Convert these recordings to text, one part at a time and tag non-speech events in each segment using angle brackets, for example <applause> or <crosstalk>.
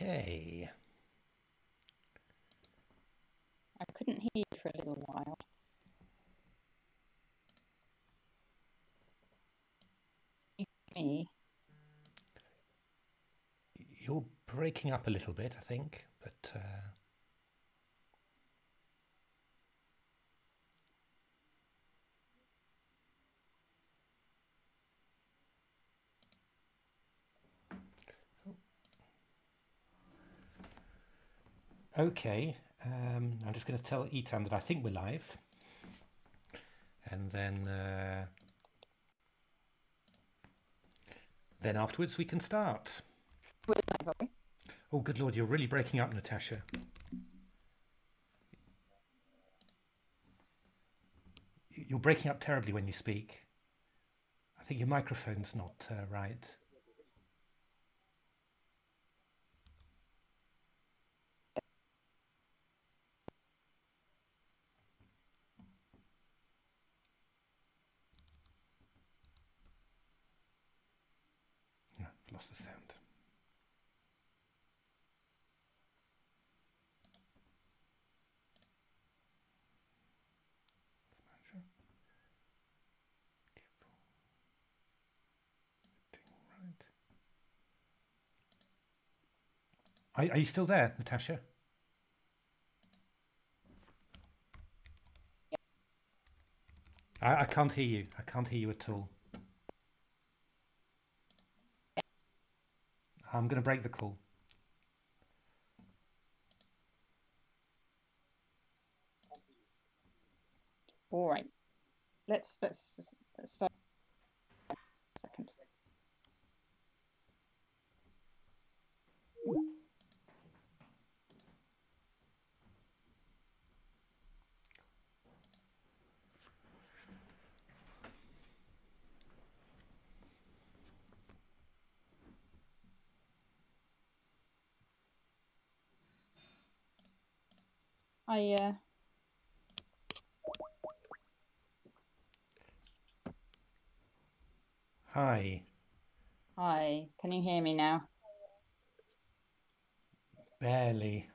Okay. I couldn't hear you for a little while. Me. You're breaking up a little bit, I think, but uh, Okay, um, I'm just going to tell Etam that I think we're live. And then, uh, then afterwards we can start. Oh, good lord, you're really breaking up, Natasha. You're breaking up terribly when you speak. I think your microphone's not uh, right. Lost the sound. Are, are you still there, Natasha? I, I can't hear you. I can't hear you at all. I'm going to break the call. All right. Let's let's let's start. A second. I uh Hi. Hi, can you hear me now? Barely.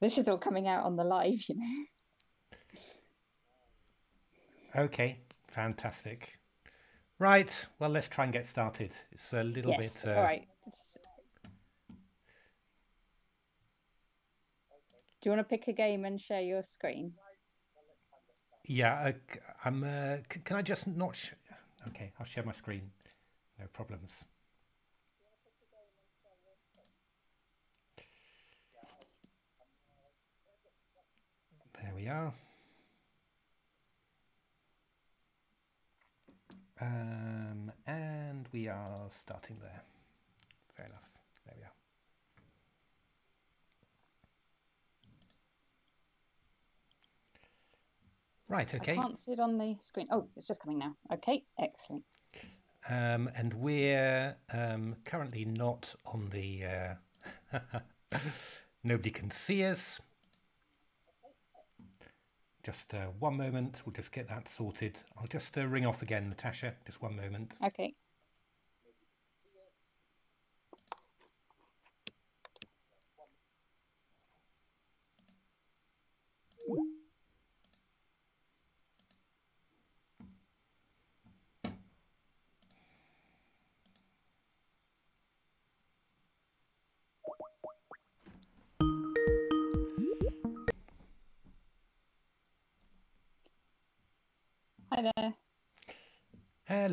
This is all coming out on the live, you know. Okay, fantastic. Right, well, let's try and get started. It's a little yes. bit. Uh, All right. Do you want to pick a game and share your screen? Yeah, uh, c- I'm. Uh, can I just not? Okay, I'll share my screen. No problems. There we are. Um, and we are starting there. Fair enough. There we are. Right, I okay. can't see it on the screen. Oh, it's just coming now. Okay, excellent. Um, and we're um, currently not on the. Uh, <laughs> nobody can see us. Just uh, one moment. We'll just get that sorted. I'll just uh, ring off again, Natasha. Just one moment. Okay.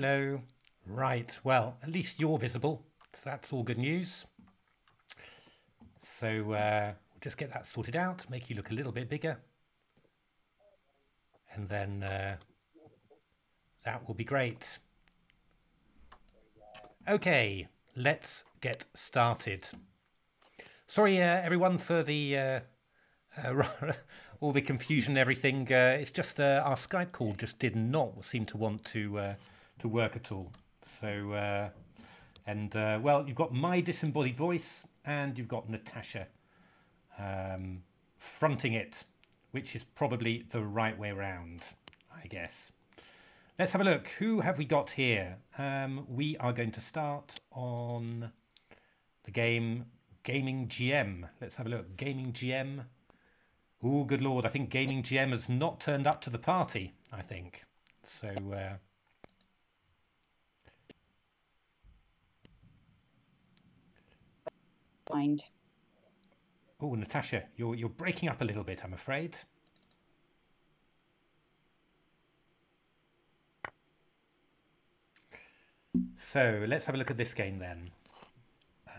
Hello. Right. Well, at least you're visible. So that's all good news. So uh, we'll just get that sorted out, make you look a little bit bigger. And then uh, that will be great. Okay, let's get started. Sorry, uh, everyone, for the uh, uh, <laughs> all the confusion and everything. Uh, it's just our Skype call just did not seem to want to to work at all. So, uh, and uh, well, you've got my disembodied voice, and you've got Natasha um, fronting it, which is probably the right way round, I guess. Let's have a look. Who have we got here? Um, we are going to start on the game Gaming GM. Let's have a look. Gaming GM. Oh, good lord. I think Gaming GM has not turned up to the party, I think. So. Uh, Oh, Natasha, you're you're breaking up a little bit, I'm afraid. So let's have a look at this game then.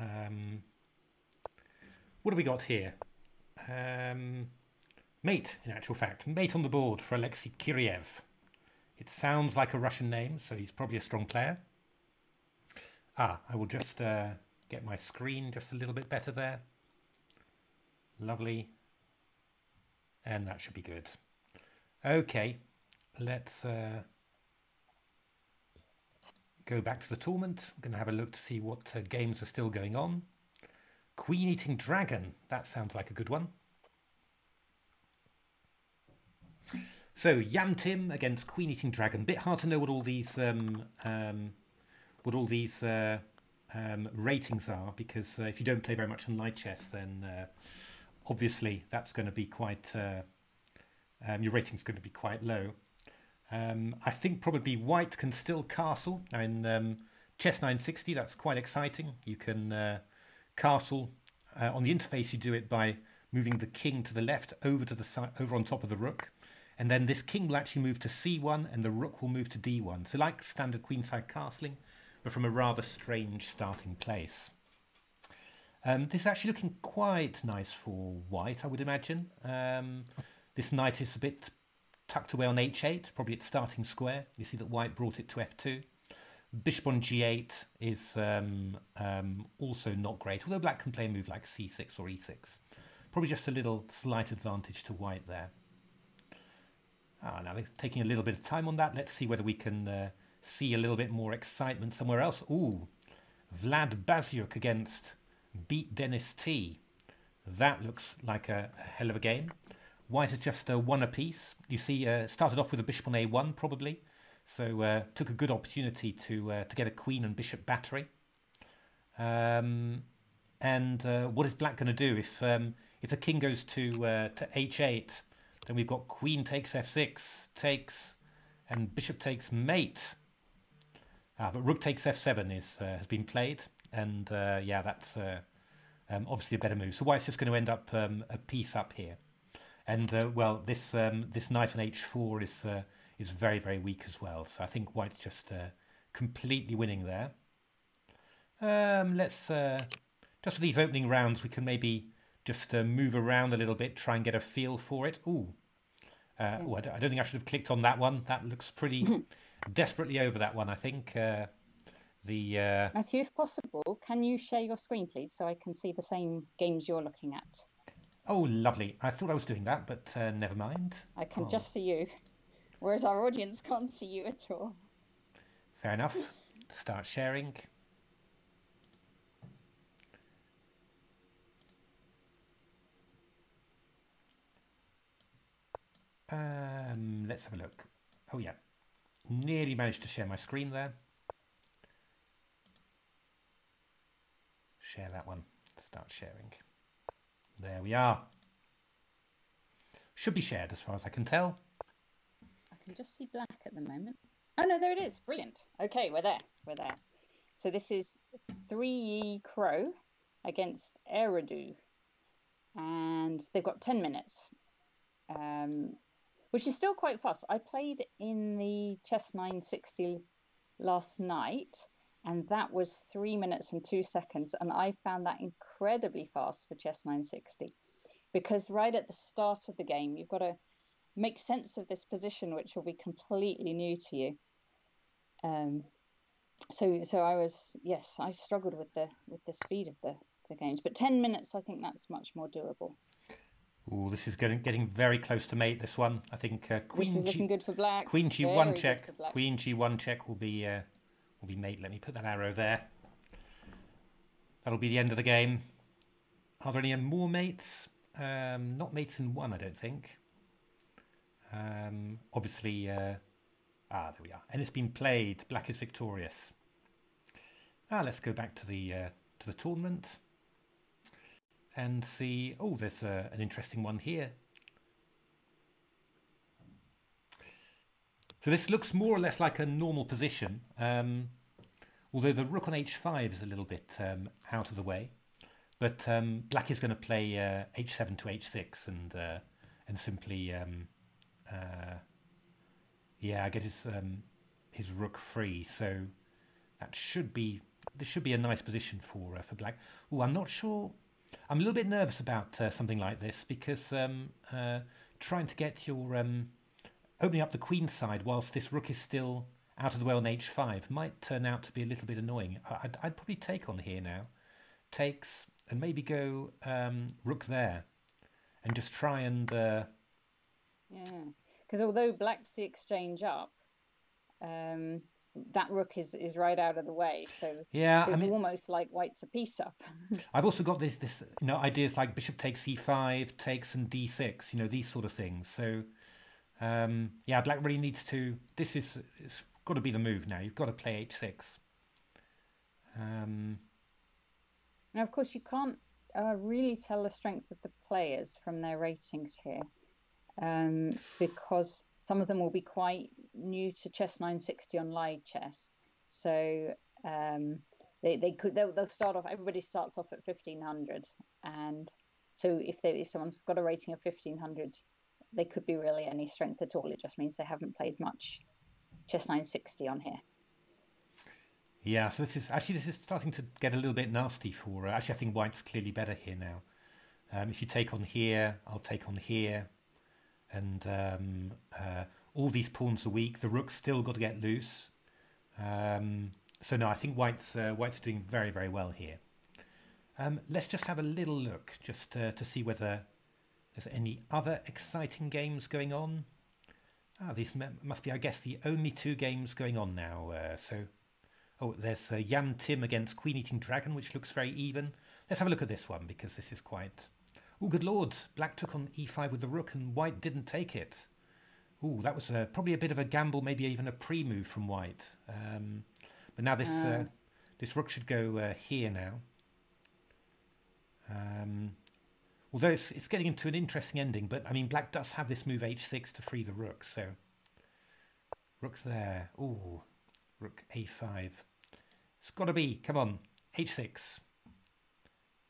Um, what have we got here? Um, mate, in actual fact. Mate on the board for Alexei Kiriev. It sounds like a Russian name, so he's probably a strong player. Ah, I will just uh, get my screen just a little bit better there. Lovely. And that should be good. Okay, let's uh, go back to the tournament. We're going to have a look to see what uh, games are still going on. Queen Eating Dragon. That sounds like a good one. So Yan Tim against Queen Eating Dragon. Bit hard to know what all these um, um, what all these uh, um, ratings are because uh, if you don't play very much on lichess, then uh, obviously that's going to be quite uh, um, your rating's going to be quite low. Um, I think probably white can still castle. Now in um, chess 960, that's quite exciting. You can uh, castle uh, on the interface. You do it by moving the king to the left over to the side, over on top of the rook, and then this king will actually move to c1, and the rook will move to d1. So like standard queenside castling, but from a rather strange starting place. Um, this is actually looking quite nice for white, I would imagine. Um, this knight is a bit tucked away on h8, probably its starting square. You see that white brought it to f2. Bishop on g8 is um, um, also not great, although black can play a move like c6 or e6. Probably just a little slight advantage to white there. Ah, now taking a little bit of time on that. Let's see whether we can uh, see a little bit more excitement somewhere else. Ooh, Vlad Basyuk against Beat Dennis T. That looks like a, a hell of a game. White is it just uh, one apiece. You see, uh, started off with a bishop on a1 probably, so uh, took a good opportunity to uh, to get a queen and bishop battery. Um, and uh, what is black going to do if um, if the king goes to uh, to h8? Then we've got queen takes f6, takes, and bishop takes mate. Ah, but rook takes f7 is has been played, and yeah, that's um, obviously a better move. So white's just going to end up um, a piece up here. And uh, well, this um, this knight on h4 is uh, is very very weak as well. So I think white's just uh, completely winning there. Um, let's uh, just for these opening rounds, we can maybe just uh, move around a little bit, try and get a feel for it. Ooh, uh, don't, I don't think I should have clicked on that one. That looks pretty <laughs> desperately over that one. I think uh, the uh... Matthew, if possible, can you share your screen, please, so I can see the same games you're looking at. Oh, lovely. I thought I was doing that, but uh, never mind. I can oh. just see you, whereas our audience can't see you at all. Fair enough. <laughs> Start sharing. Um, let's have a look. Oh, yeah. Nearly managed to share my screen there. Share that one. Start sharing. There we are. Should be shared as far as I can tell. I can just see black at the moment. Oh no, there it is. Brilliant. Okay, we're there. We're there. So this is 3E Crow against Eridu. And they've got 10 minutes, um, which is still quite fast. I played in the Chess 960 last night and that was three minutes and two seconds. And I found that incredibly fast for Chess 960 because right at the start of the game, you've got to make sense of this position, which will be completely new to you. Um, so, so I was yes, I struggled with the with the speed of the, the games, but ten minutes, I think that's much more doable. Oh, this is getting getting very close to mate. This one, I think. Uh, Queen this is looking G, good for black. Queen G one check. Queen G one check will be uh, will be mate. Let me put that arrow there. That'll be the end of the game. Are there any more mates? Um, not mates in one, I don't think. Um, obviously, uh, Ah, there we are. And it's been played. Black is victorious. Ah, let's go back to the uh, to the tournament and see. Oh, there's uh, an interesting one here. So this looks more or less like a normal position, um, although the rook on h5 is a little bit um, out of the way. But um, black is going to play uh, h7 to h6 and uh, and simply, um, uh, yeah, I get his um, his rook free. So that should be this should be a nice position for uh, for black. Oh, I'm not sure. I'm a little bit nervous about uh, something like this because um, uh, trying to get your opening up the queen side whilst this rook is still out of the way on h5 might turn out to be a little bit annoying. I'd, I'd probably take on here now. Takes and maybe go um, rook there and just try and... Uh... Yeah, because although black's the exchange up, um, that rook is, is right out of the way. So, yeah, so it's I mean, almost like white's a piece up. <laughs> I've also got this, this you know, ideas like bishop takes e5, takes and d6, you know, these sort of things. So um, yeah, black really needs to. This is it's got to be the move now. You've got to play h6. Um, now, of course, you can't uh, really tell the strength of the players from their ratings here, um, because some of them will be quite new to Chess 960 on lichess. So um, they they could they'll, they'll start off. Everybody starts off at 1500, and so if they if someone's got a rating of 1500 they could be really any strength at all. It just means they haven't played much chess 960 on here. Yeah, so this is actually this is starting to get a little bit nasty for. Uh, actually, I think white's clearly better here now. Um, if you take on here, I'll take on here, and um, uh, all these pawns are weak. The rook's still got to get loose. Um, so no, I think white's uh, white's doing very very well here. Um, let's just have a little look just uh, to see whether there's any other exciting games going on. Ah, these must be, I guess, the only two games going on now. Uh, so, oh, there's uh, Yan Tim against Queen Eating Dragon, which looks very even. Let's have a look at this one because this is quite. Oh, good lord! Black took on e5 with the rook, and White didn't take it. Oh, that was uh, probably a bit of a gamble, maybe even a pre-move from White. Um, but now this uh, this rook should go uh, here now. Um, Although it's, it's getting into an interesting ending, but I mean, black does have this move h6 to free the rook, so... Rook there. Ooh, rook a5. It's got to be, come on, h6.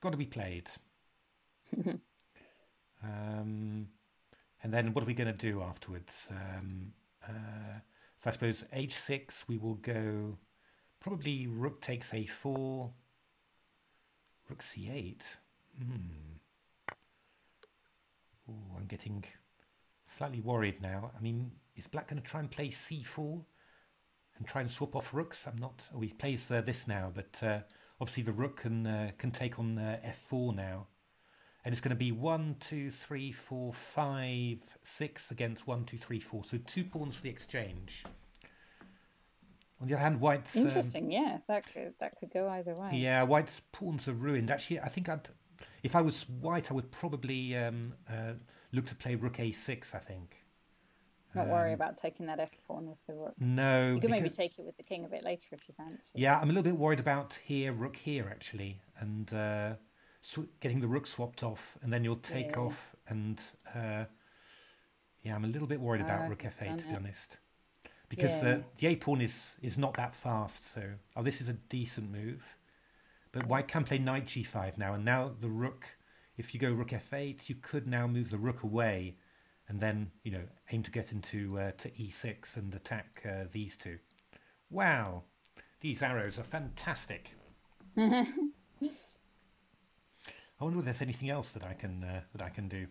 Got to be played. <laughs> um, and then what are we going to do afterwards? Um, uh, so I suppose h6, we will go probably rook takes a4, rook c8. Hmm. I'm getting slightly worried now. I mean, is black going to try and play c4 and try and swap off rooks? I'm not. Oh, he plays uh, this now, but uh, obviously the rook can uh, can take on uh, f4 now, and it's going to be one, two, three, four, five, six against one, two, three, four. So two pawns for the exchange. On the other hand, white's um, interesting. Um, yeah, that could that could go either way. Yeah, white's pawns are ruined. Actually, I think I'd if I was white, I would probably um, uh, look to play rook a6, I think. Not um, worry about taking that f pawn with the rook. No. You could maybe take it with the king a bit later if you fancy. Yeah, I'm a little bit worried about here, rook here, actually, and uh, sw- getting the rook swapped off, and then you'll take yeah. off, and uh, yeah, I'm a little bit worried about ah, rook f8, to be honest. Because yeah. uh, the a pawn is, is not that fast, so oh, this is a decent move. But white can play knight g5 now, and now the rook, if you go rook f8, you could now move the rook away and then, you know, aim to get into uh, to e6 and attack uh, these two. Wow, these arrows are fantastic. <laughs> I wonder if there's anything else that I can uh, that I can do.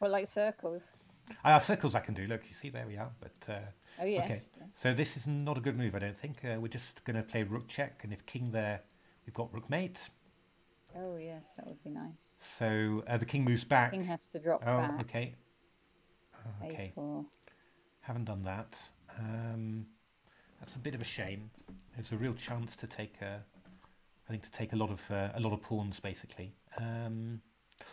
Well, like circles. Ah, circles I can do. Look, you see, there we are. But uh, oh yes. Okay, yes. so this is not a good move, I don't think. Uh, we're just going to play rook check, and if king there We've got rook mate. Oh yes, that would be nice. So uh, the king moves back. King has to drop oh, back. okay. Okay. A4. Haven't done that. Um, that's a bit of a shame. There's a real chance to take a, I think to take a lot of uh, a lot of pawns basically. Um,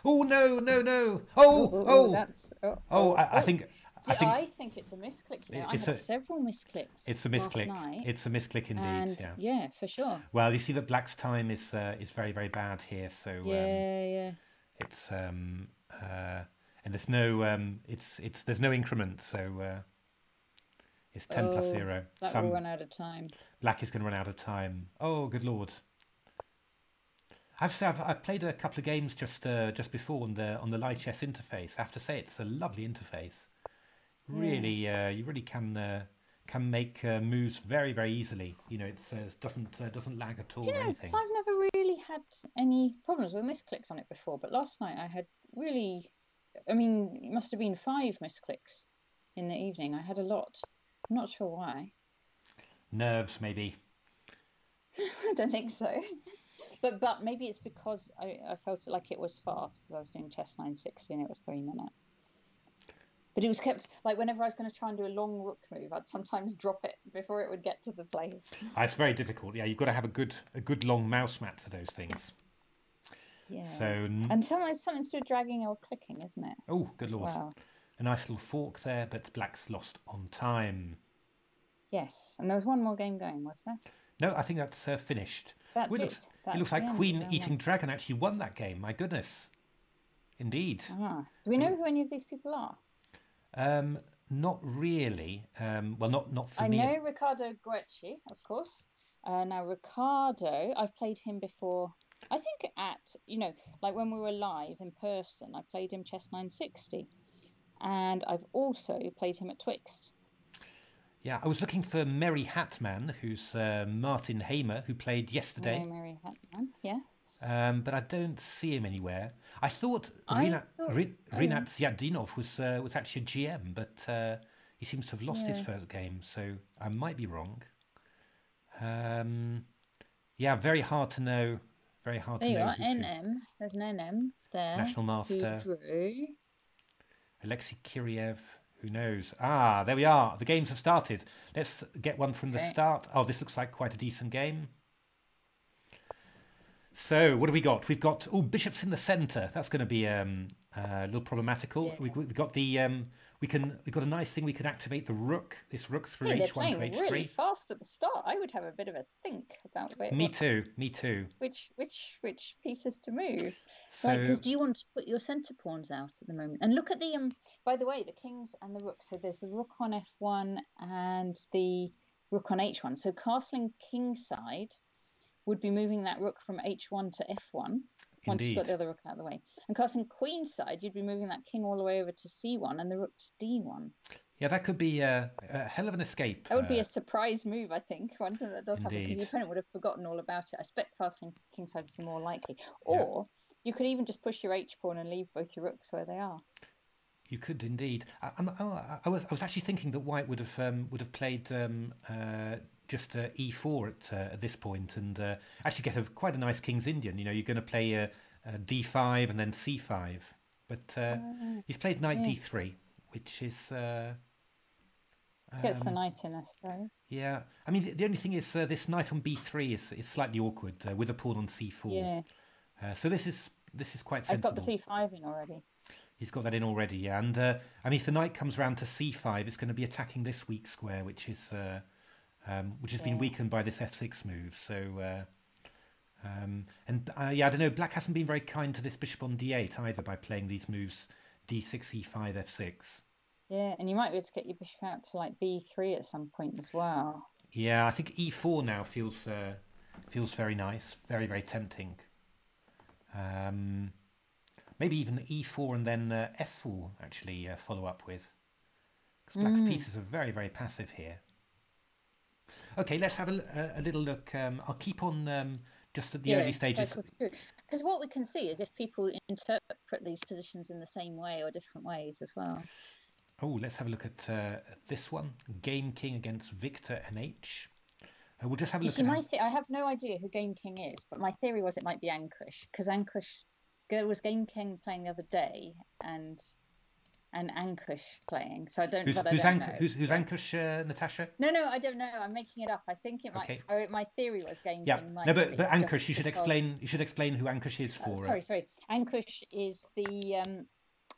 Oh no, no, no! Oh, Ooh, ooh, oh, that's. Oh, oh! I, I oh. think, I think I think it's a misclick. Know, I had a- several misclicks. it's a misclick. night, It's a misclick indeed. and yeah. yeah, for sure. Well, you see that Black's time is uh, is very very bad here, so um, Yeah, yeah. it's um uh and there's no um it's it's there's no increment, so uh, it's ten plus Oh, zero. That Some will run out of time. Black is going to run out of time. Oh, good lord! I've say I've, I've played a couple of games just uh, just before on the on the lichess interface. I have to say it's a lovely interface. Really, uh, you really can uh, can make uh, moves very very easily. You know, it's, uh, it doesn't uh, doesn't lag at all Do you or know, anything. because I've never really had any problems with misclicks on it before, but last night I had really, I mean, it must have been five misclicks in the evening. I had a lot. I'm not sure why. Nerves, maybe. <laughs> I don't think so. But but maybe it's because I, I felt like it was fast because I was doing chess 960 and it was three minute. But it was kept like whenever I was going to try and do a long rook move, I'd sometimes drop it before it would get to the place. Ah, it's very difficult. Yeah, you've got to have a good a good long mouse mat for those things. Yeah. So, and some, it's something to do with dragging or clicking, isn't it? oh, good lord, Wow. a nice little fork there, but Black's lost on time. Yes. And there was one more game going, was there? No, I think that's uh, finished. That's Well, it looks, That's it looks like Queen round Eating. Dragon actually won that game. My goodness, indeed. Ah. Do we know who any of these people are? Um, not really. Um, well, not not for I me. know Ricardo Guecci, of course. Uh, now Ricardo, I've played him before. I think at you know, like when we were live in person, I played him chess 960, and I've also played him at Twixt. Yeah, I was looking for Merry Hatman, who's uh, Martin Hamer, who played yesterday. No, Mary Hatman, yes. Um, but I don't see him anywhere. I thought I Rina, thought- Rin, Rinat Zyadinov was uh, was actually a GM, but uh, he seems to have lost his first game, so I might be wrong. Um, yeah, very hard to know. Very hard There to you know. are, who. NM. There's an NM there. National Master. Alexei Kiriev. Who knows? Ah, there we are. The games have started. Let's get one from the start. Oh, this looks like quite a decent game. So, what have we got? We've got oh, bishops in the centre. That's going to be um, uh, a little problematical. Yeah. We've, we've got the um, we can we've got a nice thing. We can activate the rook. This rook through Hey, h1 to h3. really fast at the start. I would have a bit of a think about where, Me too. Me too. which which which pieces to move. So Right, because do you want to put your centre pawns out at the moment? And look at the um. By the way, the kings and the rooks. So there's the rook on f1 and the rook on h1. So castling king side would be moving that rook from h1 to f1 once you've got the other rook out of the way. And castling queen side, you'd be moving that king all the way over to c1 and the rook to d1. Yeah, that could be a, a hell of an escape. That would be uh, a surprise move, I think. <laughs> One thing that does happen because the Indeed. opponent would have forgotten all about it. I expect castling king side is the more likely. Yeah. You could even just push your h pawn and leave both your rooks where they are. You could indeed. I, I'm- oh, I, I was I was actually thinking that White would have um, would have played um, uh, just uh, e4 at uh, at this point and uh, actually get a quite a nice King's Indian. You know, you're going to play uh, uh, d5 and then c5, but uh, he's played knight yeah. d3, which is. Uh, Gets the um, knight in, I suppose. yeah, I mean the, the only thing is uh, this knight on b3 is is slightly awkward uh, with a pawn on c4. Yeah, Uh, so this is this is quite I've got the c5 in already. He's got that in already, yeah. And uh, I mean, if the knight comes round to c5, it's going to be attacking this weak square, which is uh, um, which has been weakened by this f6 move. So, uh, um, and uh, yeah, I don't know. Black hasn't been very kind to this bishop on d8 either by playing these moves d6, e5, f6. Yeah, and you might be able to get your bishop out to like b3 at some point as well. Yeah, I think e4 now feels uh, feels very nice, very very tempting. Um, maybe even e4 and then uh, f4 actually uh, follow up with. Because black's Mm. pieces are very very passive here. Okay, let's have a little look. Um, I'll keep on um, just at the early stages. Because what we can see is if people interpret these positions in the same way or different ways as well. Oh, let's have a look at uh, this one. Game King against Victor NH. Uh, we'll just have a You look see, my the- I have no idea who Game King is, but my theory was it might be Ankush because Ankush there was Game King playing the other day, and and Ankush playing. So I don't. Who's who's, don't Ank- who's, who's. Ankush, uh, Natasha? No, no, I don't know. I'm making it up. I think it might. Okay. Oh, my theory was Game Yeah. King might No, but but Ankush, you should because- explain. You should explain who Ankush is Uh, for. uh, sorry, sorry. Ankush is the um,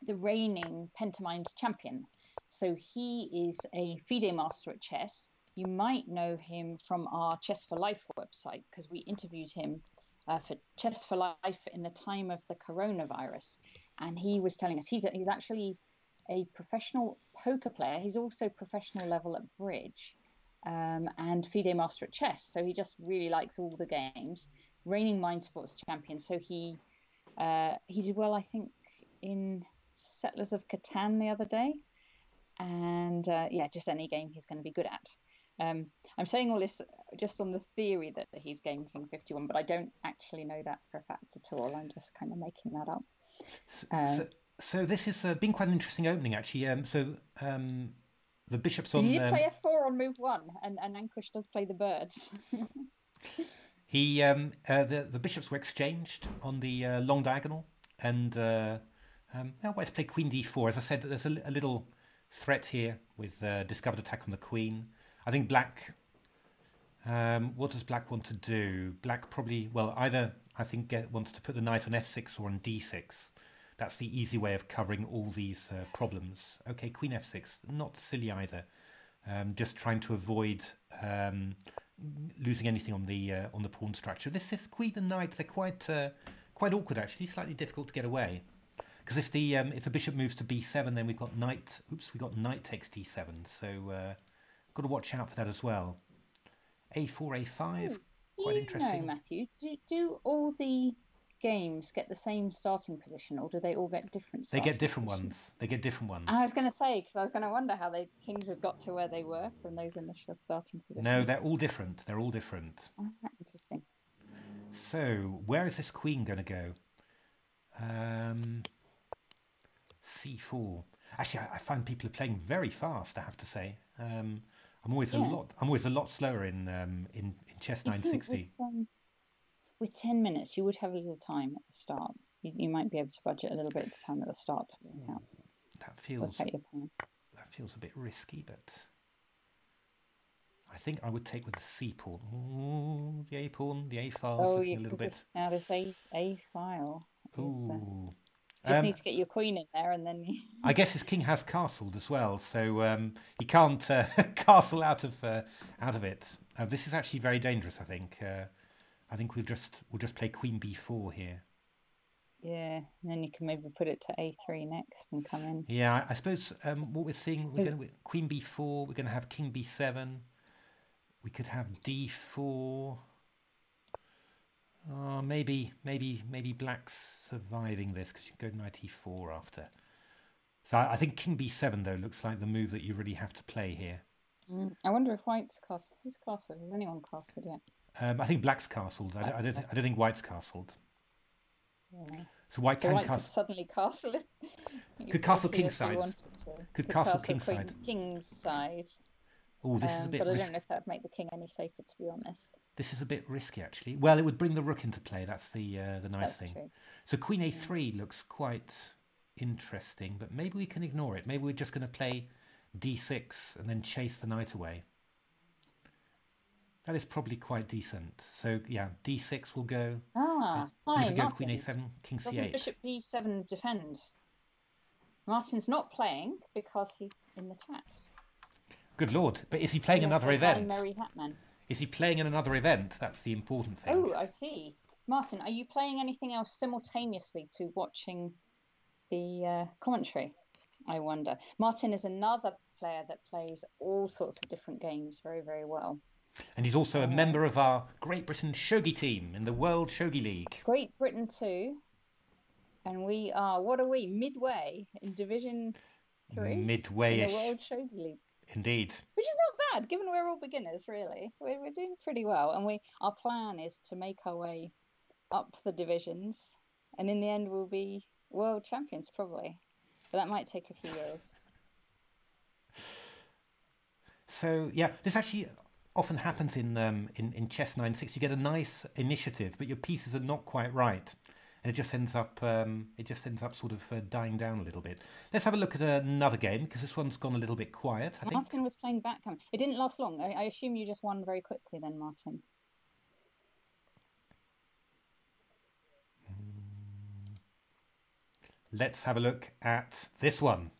the reigning Pentamind champion. So he is a FIDE master at chess. You might know him from our Chess for Life website because we interviewed him uh, for Chess for Life in the time of the coronavirus, and he was telling us he's a, he's actually a professional poker player. He's also professional level at bridge um, and FIDE master at chess. So he just really likes all the games. Reigning Mind Sports champion. So he uh, he did well, I think, in Settlers of Catan the other day, and uh, yeah, just any game he's going to be good at. Um, I'm saying all this just on the theory that he's Game King 51, but I don't actually know that for a fact at all. I'm just kind of making that up. Uh, so, so this has uh, been quite an interesting opening, actually. Um, so um, the bishops on. you did um, play F4 on move one, and, and Ankush does play the Bird's. <laughs> He um, uh, the the bishops were exchanged on the uh, long diagonal, and uh, um, now let's play Queen D4. As I said, there's a, a little threat here with uh, discovered attack on the Queen. I think Black. Um, what does Black want to do? Black probably well either I think get, wants to put the knight on F6 or on D6. That's the easy way of covering all these uh, problems. Okay, Queen F6, not silly either. Um, just trying to avoid um, losing anything on the uh, on the pawn structure. This this queen and knight they're quite uh, quite awkward actually, slightly difficult to get away. Because if the um, if the bishop moves to b7, then we've got knight. Oops, we got knight takes d7. So uh, got to watch out for that as well. a4, a5, Do quite interesting. know, Matthew? Do, do all the games get the same starting position, or do they all get different? They get different positions? ones. They get different ones. I was going to say because I was going to wonder how the kings had got to where they were from those initial starting positions. No, they're all different. They're all different. Oh, interesting. So, where is this queen going to go? Um, c4. Actually, I, I find people are playing very fast. I have to say. Um, I'm always a lot. I'm always a lot slower in um, in, in chess You'd think 960. With, um, with ten minutes, you would have a little time at the start. You, you might be able to budget a little bit of time at the start to work out, That feels work out your plan. that feels a bit risky, but I think I would take with the c pawn. Ooh, the a pawn, the a file. Oh, yeah, a little bit. now this a a file. Is, uh, Ooh. Just Um, need to get your queen in there, and then. <laughs> I guess his king has castled as well, so um, he can't uh, <laughs> castle out of uh, out of it. Uh, this is actually very dangerous. I think. Uh, I think we'll just we'll just play Queen B4 here. Yeah, and then you can maybe put it to a3 next and come in. Yeah, I, suppose um, what we're seeing we're going Queen B4. We're going to have King B7. We could have D4. Uh, maybe maybe maybe Black's surviving this because you can go Knight E4 after. So I, I think King B7 though looks like the move that you really have to play here. Mm, I wonder if White's castled. Who's castled? Has anyone castled yet? Um, I think Black's castled. I, don't- I don't. I don't think White's castled. Yeah. So White So can White could castle. suddenly castle it. <laughs> Could castle kingside. Could castle queen- kingside. King's side. Oh, this is a Um, bit. but I don't know if that would make the king any safer, to be honest. This is a bit risky, actually. Well, it would bring the rook into play. That's the uh, the nice That's thing. true. So Queen A3 looks quite interesting, but maybe we can ignore it. Maybe we're just going to play D6 and then chase the knight away. That is probably quite decent. So yeah, D6 will go. Ah, hi, go Martin. Queen A7, King Doesn't C8. Bishop B7 defend? Martin's not playing because he's in the chat. Good lord! But is he playing He another also, "Hi, event? Merry Hatman. Is he playing in another event? That's the important thing. Oh, I see. Martin, are you playing anything else simultaneously to watching the uh, commentary? I wonder. Martin is another player that plays all sorts of different games very, very well. And he's also a Uh, member of our Great Britain Shogi team in the World Shogi League. Great Britain too, and we are what are we midway in Division Three in Midway-ish, the World Shogi League, indeed. which is not bad given we're all beginners. Really, we're, we're doing pretty well, and we our plan is to make our way up the divisions, and in the end we'll be world champions probably, but that might take a few years. So yeah, this actually often happens in um, in in chess 9-6. You get a nice initiative, but your pieces are not quite right, and it just ends up um, it just ends up sort of uh, dying down a little bit. Let's have a look at another game because this one's gone a little bit quiet. I think. Martin was playing backgammon. It didn't last long. I, I assume you just won very quickly then, Martin. Let's have a look at this one,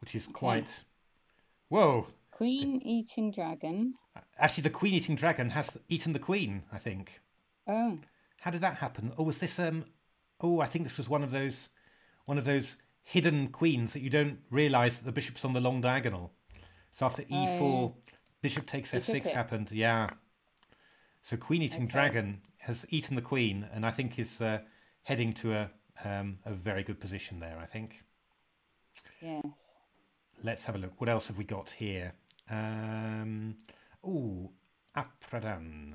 which is quite. Whoa! Queen eating dragon. Actually, the queen eating dragon has eaten the queen. I think. Oh, How did that happen? Or was this um? Oh, I think this was one of those, one of those hidden queens that you don't realise that the bishop's on the long diagonal. So after e4, Oh, bishop takes f6 happened. Yeah. So queen eating Okay. dragon has eaten the queen, and I think is uh, heading to a um, a very good position there. I think. yes. Let's have a look. What else have we got here? Um, oh, Apradan.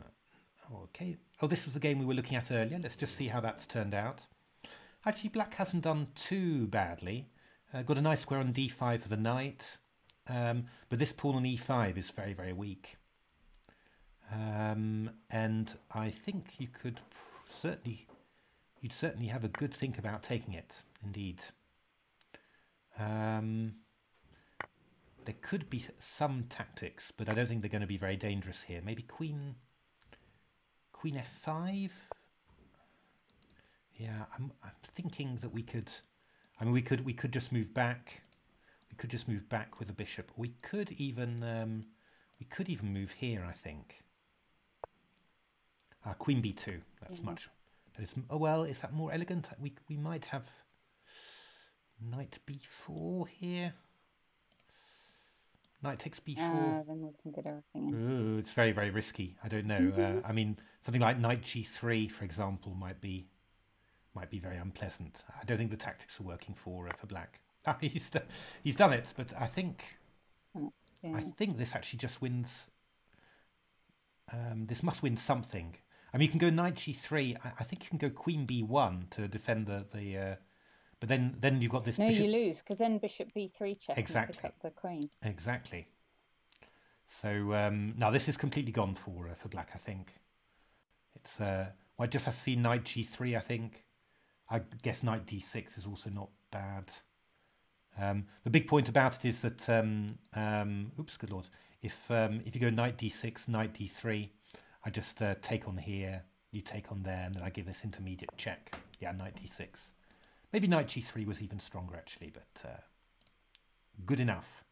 Okay. Oh, this was the game we were looking at earlier. Let's just see how that's turned out. Actually, black hasn't done too badly. Uh, got a nice square on d5 for the knight. Um, but this pawn on e5 is very, very weak. Um, and I think you could certainly, you'd certainly have a good think about taking it, indeed. Um, there could be some tactics, but I don't think they're going to be very dangerous here. Maybe queen, queen f5. Yeah, I'm, I'm thinking that we could. I mean, we could we could just move back. We could just move back with a bishop. We could even um, we could even move here. I think. Uh, queen b2. That's Mhm. much. That is. Oh well, is that more elegant? We we might have knight b4 here. Knight takes b4. Uh, then we can get everything in. Ooh, it's very, very risky. I don't know. Uh, I mean, something like knight g3, for example, might be might be very unpleasant. I don't think the tactics are working for uh, for black. <laughs> Ah, he's d- he's done it, but I think Yeah. I think this actually just wins. Um, this must win something. I mean, you can go knight g3. I, I think you can go queen b1 to defend the the. But then then you've got this No, bishop. you lose because then bishop b3 check and Exactly. pick up the queen. Exactly. So um, now this is completely gone for uh, for black. I think it's uh, well, it just to see knight g3. I think. I guess knight d6 is also not bad. Um, the big point about it is that um, um, oops, good lord. If um, if you go knight d6, knight d3, I just uh, take on here, you take on there, and then I give this intermediate check. Yeah, knight d6. Maybe knight g3 was even stronger actually, but uh, good enough.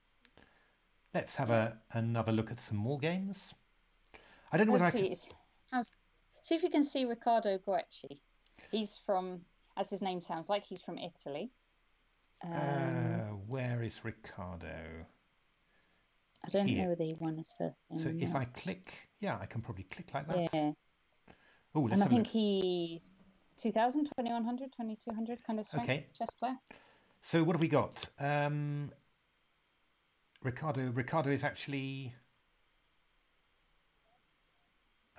Let's have a another look at some more games. I don't know whether I see, can. how's, see if you can see Riccardo Guecci. He's from, as his name sounds like, he's from Italy. Um, Uh, where is Ricardo? I don't here. know whether he won his first game. So if. I click, yeah, I can probably click like that. yeah, Oh, let's and I think he's 2000, 2100, 2200 kind of strength Okay. chess player. So what have we got? Um, Ricardo. Ricardo is actually.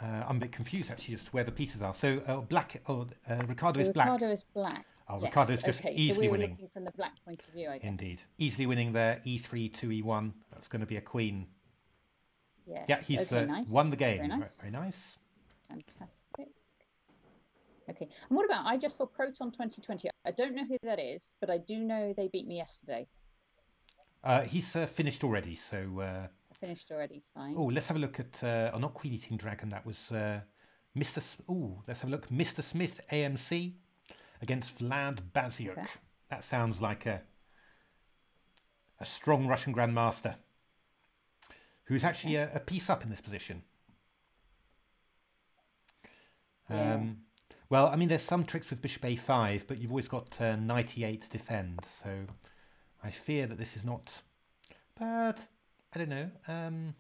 Uh, I'm a bit confused actually just where the pieces are. So uh, black. Oh, uh, Ricardo is black. Ricardo is black. Oh, yes. Ricardo's just okay, easily so we winning. looking from the black point of view, I guess. Indeed, easily winning there. E3 to E1. That's going to be a queen. Yes. Yeah, he's okay, uh, nice. won the game. Very Very nice. very nice. Fantastic. Okay, and what about? I just saw Proton 2020. I don't know who that is, but I do know they beat me yesterday. Uh, he's uh, finished already. So uh, finished already. Fine. oh, let's have a look at. Uh, oh, not Queen Eating Dragon. That was uh, Mr. S- oh, let's have a look. Mr. Smith AMC against Vlad Baziuk. Okay. That sounds like a a strong Russian grandmaster who's actually a, a piece up in this position. Yeah. Well, I mean, there's some tricks with bishop a5, but you've always got uh, knight e8 to defend. So I fear that this is not. But I don't know. Um,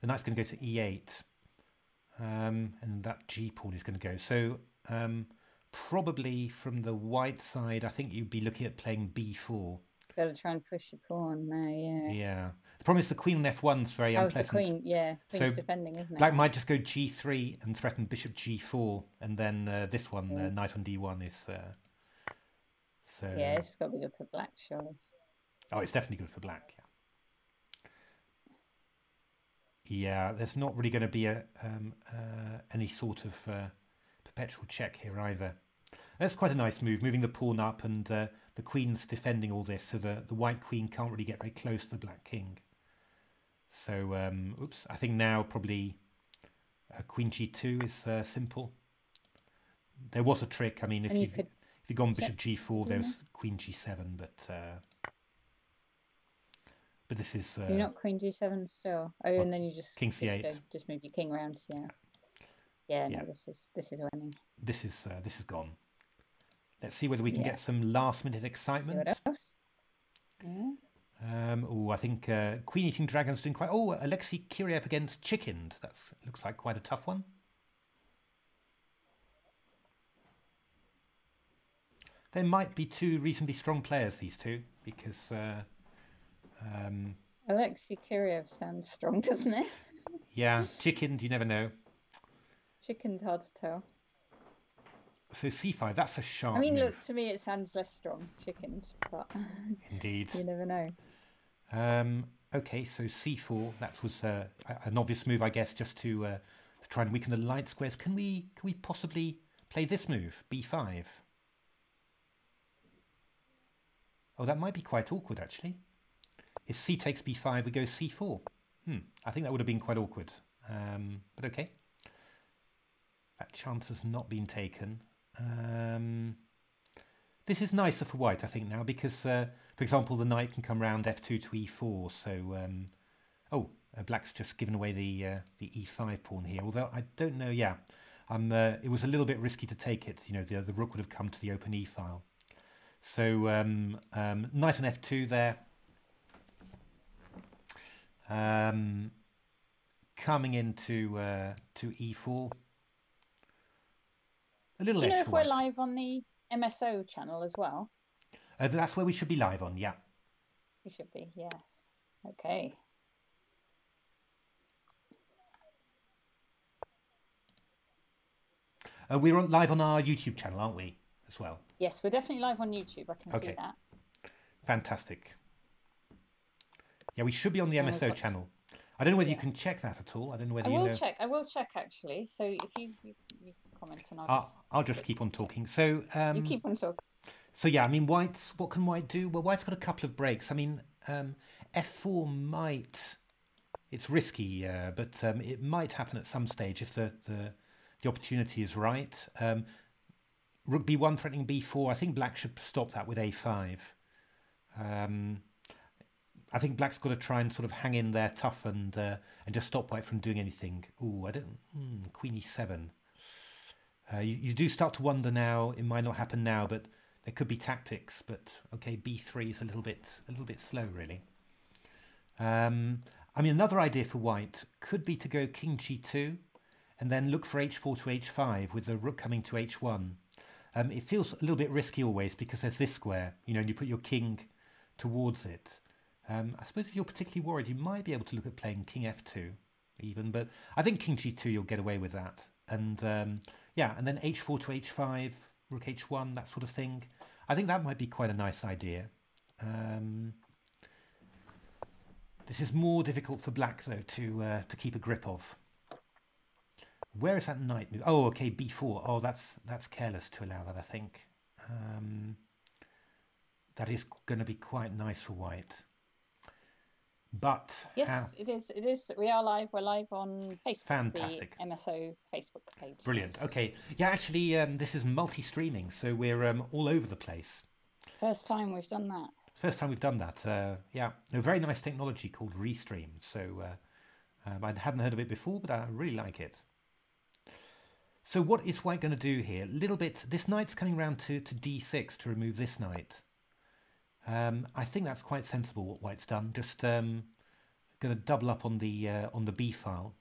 the knight's going to go to e8, um, and that g pawn is going to go. So um, probably from the white side, I think you'd be looking at playing b4. Got to try and push your pawn now. Yeah. Yeah. The is the queen on f1 is very Oh, the unpleasant. queen. Yeah, queen's So, defending, isn't it? Black might just go g3 and threaten bishop g4, and then uh, this one, uh, knight on d1, is. Uh, so. Yeah, it's got to be good for black, surely. Oh, it's definitely good for black. Yeah. Yeah, there's not really going to be a um, uh, any sort of uh, perpetual check here either. That's quite a nice move, moving the pawn up and uh, the queen's defending all this, so the, the white queen can't really get very close to the black king. So, um, oops, I think now probably uh, queen g2 is uh, simple. There was a trick. I mean, if And you, you could if you'd gone bishop g4, there's queen g7, but uh, but this is uh, You're not queen g7 still. Oh, and then you just king c8. go- just move your king around. Yeah. Yeah. Yeah. This is this is winning. this is uh, this is gone. Let's see whether we can get some last minute excitement. what else? Yeah. Um, oh, I think uh, Queen Eating Dragon's doing quite. Oh, Alexei Kiriev against Chickened. That looks like quite a tough one. There might be two reasonably strong players, these two, because uh, um, Alexei Kiriev sounds strong, <laughs> doesn't it? yeah, Chickened, you never know. Chicken's hard to tell. So c5, that's a sharp I mean, move, look to me, it sounds less strong, chickened, but <laughs> indeed. you never know. Um, okay, so c4. That was uh, an obvious move, I guess, just to, uh, to try and weaken the light squares. Can we can we possibly play this move, b5? Oh, that might be quite awkward, actually. If c takes b5, we go c4. Hmm, I think that would have been quite awkward. Um, but okay. That chance has not been taken. Um, this is nicer for white, I think, now, because, uh, for example, the knight can come round f2 to e4. So, um, oh, uh, black's just given away the uh, the e5 pawn here. Although I don't know, yeah, uh, it was a little bit risky to take it. You know, the the rook would have come to the open e file. So um, um, knight on f2 there. Um, coming into uh, to e4. A little Do you know if we're live on the MSO channel as well? Uh, that's where we should be live on, yeah. We should be, yes. Okay. Uh, we're on, live on our YouTube channel, aren't we, as well? Yes, we're definitely live on YouTube. I can Okay. see that. Fantastic. Yeah, we should be on the MSO got- channel. I don't know whether you can check that at all. I don't know whether I you will know. check. I will check actually. So if you, you, you comment and I'll I'll, just, I'll just keep on talking. So, um, you keep on talking. so yeah, I mean, white's what can white do? Well, white's got a couple of breaks. I mean, um, f4 might. It's risky, uh, but um, it might happen at some stage if the the, the opportunity is right. Um, rook b1 threatening b4. I think black should stop that with a5. Um, I think black's got to try and sort of hang in there tough and uh, and just stop white from doing anything. Ooh, I don't. Mm, queen e7. Uh, you, you do start to wonder now. It might not happen now, but there could be tactics. But okay, b3 is a little bit a little bit slow, really. Um, I mean, another idea for white could be to go king g2, and then look for h4 to h5 with the rook coming to h1. Um, it feels a little bit risky always because there's this square, you know, and you put your king towards it. Um, I suppose if you're particularly worried, you might be able to look at playing king f2 even, but I think king g2 you'll get away with that. And um, yeah, and then h4 to h5, rook h1, that sort of thing. I think that might be quite a nice idea. Um, this is more difficult for black though to uh, to keep a grip of. Where is that knight move? Oh, okay, b4. Oh, that's that's careless to allow that. I think um, that is going to be quite nice for white. But Yes, how- it is. It is. We are live. We're live on Facebook. Fantastic. MSO Facebook page. brilliant. Okay, yeah, actually, um, this is multi-streaming, so we're um, all over the place. First time we've done that. First time we've done that. Uh, yeah, a very nice technology called Restream. So uh, um, I hadn't heard of it before, but I really like it. So what is White going to do here? A little bit. This knight's coming round to, to d6 to remove this knight. Um, I think that's quite sensible what White's done. Just um, going to double up on the uh, on the b file.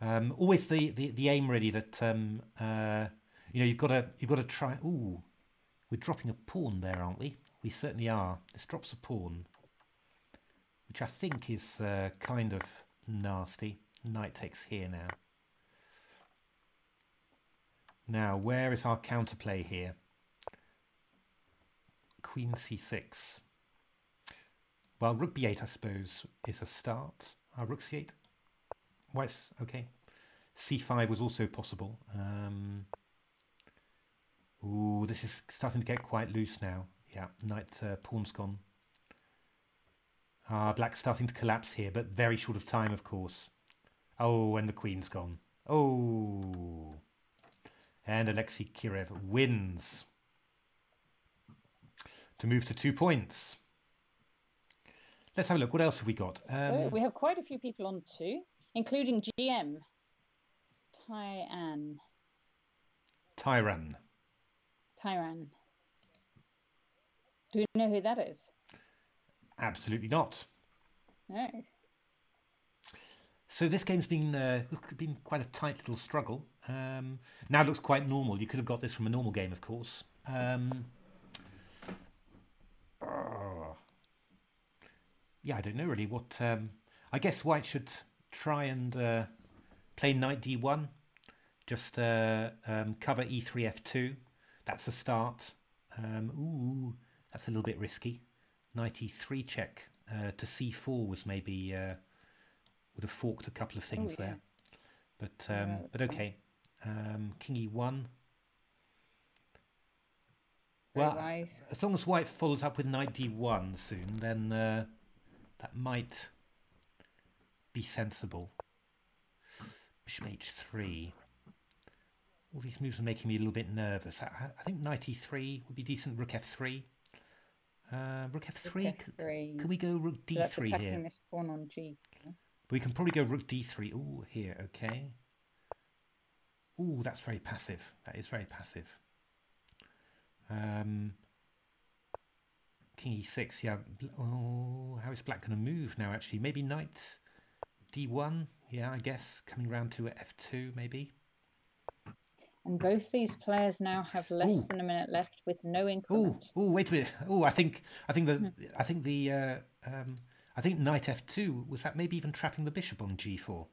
Um, always the, the, the aim really that um, uh, you know you've got to you've got to try. Ooh, we're dropping a pawn there, aren't we? We certainly are. This drops a pawn, which I think is uh, kind of nasty. Knight takes here now. Now, where is our counterplay here? Queen c6. Well, rook b8, I suppose, is a start. Uh, rook c8. White's okay. c5 was also possible. Um, ooh, this is starting to get quite loose now. Yeah, knight uh, pawn's gone. Ah, black's starting to collapse here, but very short of time, of course. Oh, and the queen's gone. Oh. And Alexei Kirev wins to move to two points. Let's have a look. What else have we got? so Um, we have quite a few people on two, including GM Tyan Tyran. Tyran. Do we know who that is? Absolutely not. No. So this game's been uh, been quite a tight little struggle. Um, now it looks quite normal. You could have got this from a normal game, of course. Um. Yeah, I don't know really what. Um, I guess White should try and uh, play knight d1. Just uh, um, cover e3 f2. That's a start. Um, ooh, that's a little bit risky. Knight e3 check uh, to c4 was maybe uh, would have forked a couple of things yeah. there. But Yeah, um, but okay. Um, king e1. Well, wise. as long as white follows up with knight d1 soon, then uh, that might be sensible. Bishop h3. All these moves are making me a little bit nervous. I, I think knight e3 would be decent. Rook f3. Uh, rook f3. Rook C- F3. Can we go rook So that's d3 attacking here? this pawn on G. We can probably go rook d3. Ooh, here, okay. Ooh, that's very passive. That is very passive. Um, king e6, yeah. Oh, how is black going to move now, actually? Maybe knight d1? Yeah, I guess. Coming round to f2, maybe. And both these players now have less Ooh. than a minute left with no increment. oh, wait a minute. Oh, I think, I think the, I think the, uh, um, I think knight f2 was that maybe even trapping the bishop on g4.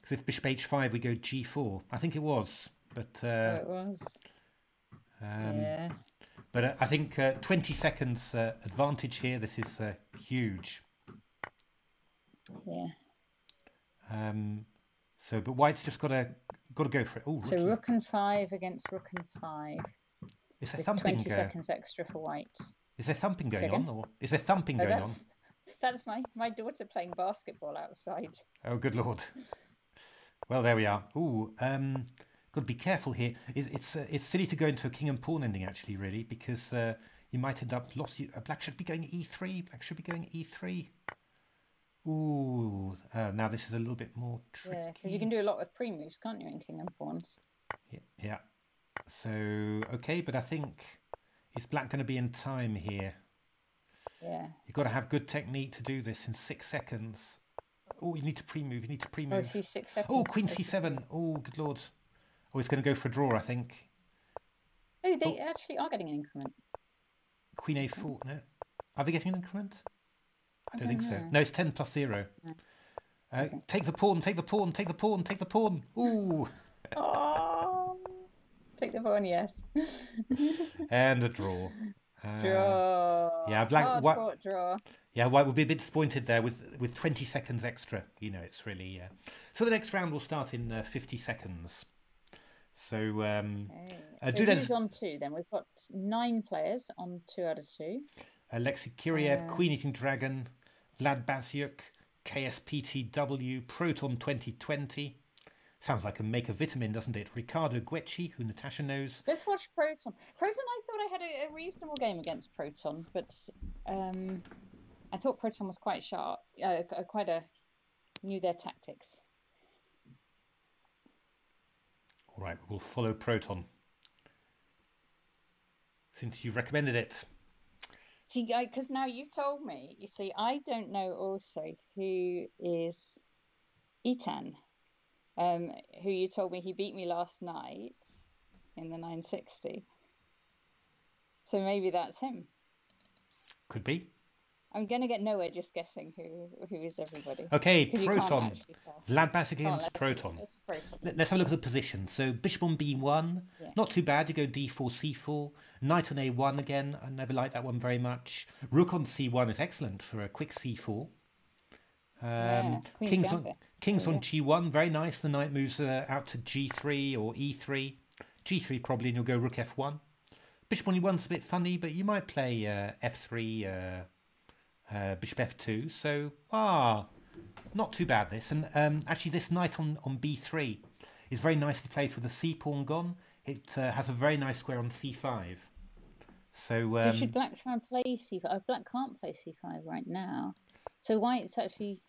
Because if bishop h5, we go g4. I think it was, but uh, it was. Um, yeah. but uh, I think uh, 20 seconds uh, advantage here. This is uh, huge. Yeah. Um, so, but White's just got to got to go for it. Oh, So rook and five against rook and five. is there thumping? 20 Uh, seconds extra for white. is there thumping going Second. on, or is there thumping Oh, going on? that's, <laughs> that's my, my daughter playing basketball outside. Oh, good lord. Well, there we are. Ooh, um, got to be careful here. It, it's uh, it's silly to go into a king and pawn ending actually, really, because uh, you might end up lost. You, uh, black should be going e3. Black should be going e3. Ooh, uh, now this is a little bit more tricky. Yeah, because you can do a lot with pre moves, can't you, in king and pawns? Y- Yeah. So okay, but I think is black going to be in time here? Yeah. You've got to have good technique to do this in six seconds. Oh, you need to pre-move. You need to Oh, pre-move. she's six seconds. Oh, queen c7. Oh, good lord. Oh, it's going to go for a draw, I think. Oh, they actually are getting an increment. Queen a4. No. Are they getting an increment? I don't don't think so. No, it's 10 plus 0. Uh, take the pawn, take the pawn, take the pawn, take the pawn. Ooh. <laughs> Oh, take the pawn, yes. <laughs> And a draw. Uh, draw. yeah, black- Hard fought draw. Yeah, White will be a bit disappointed there with with 20 seconds extra. You know, it's really. Uh... So the next round will start in uh, 50 seconds. So um, Okay. Uh, so Dudez- who's on two then? We've got nine players on two out of two. Alexei Kiriev, Uh, Queen Eating Dragon, Vlad Basyuk, KSPTW, Proton 2020. Sounds like a make a vitamin, doesn't it? Ricardo Guecci, who Natasha knows. Let's watch Proton. Proton, I thought I had a, a reasonable game against Proton, but um, I thought Proton was quite sharp, uh, quite a knew their tactics. All right, we'll follow Proton. Since you've recommended it. See, because now you've told me. You see, I don't know also who is Etan, um, who you told me he beat me last night in the 960. So maybe that's him. Could be. I'm gonna get nowhere just guessing who who is everybody. Okay, Proton. Vlad on, let's- Proton. let's Proton. Let- Let's have a look at the position. So bishop on b1, Yeah. not too bad. You go d4, c4. Knight on a1 again. I never liked that one very much. Rook on c1 is excellent for a quick c4. Um, Yeah, kings on kings Oh, on yeah. g1, very nice. The knight moves uh, out to g3 or e3. g3 probably, and you'll go rook f1. Bishop on e1's a bit funny, but you might play uh, f3, uh, uh, bishop f2. So ah, not too bad this. And um, actually, this knight on on b3 is very nicely placed with the c pawn gone. It uh, has a very nice square on c5. So, So um, should black try and play c5? Oh, black can't play c5 right now. So white's actually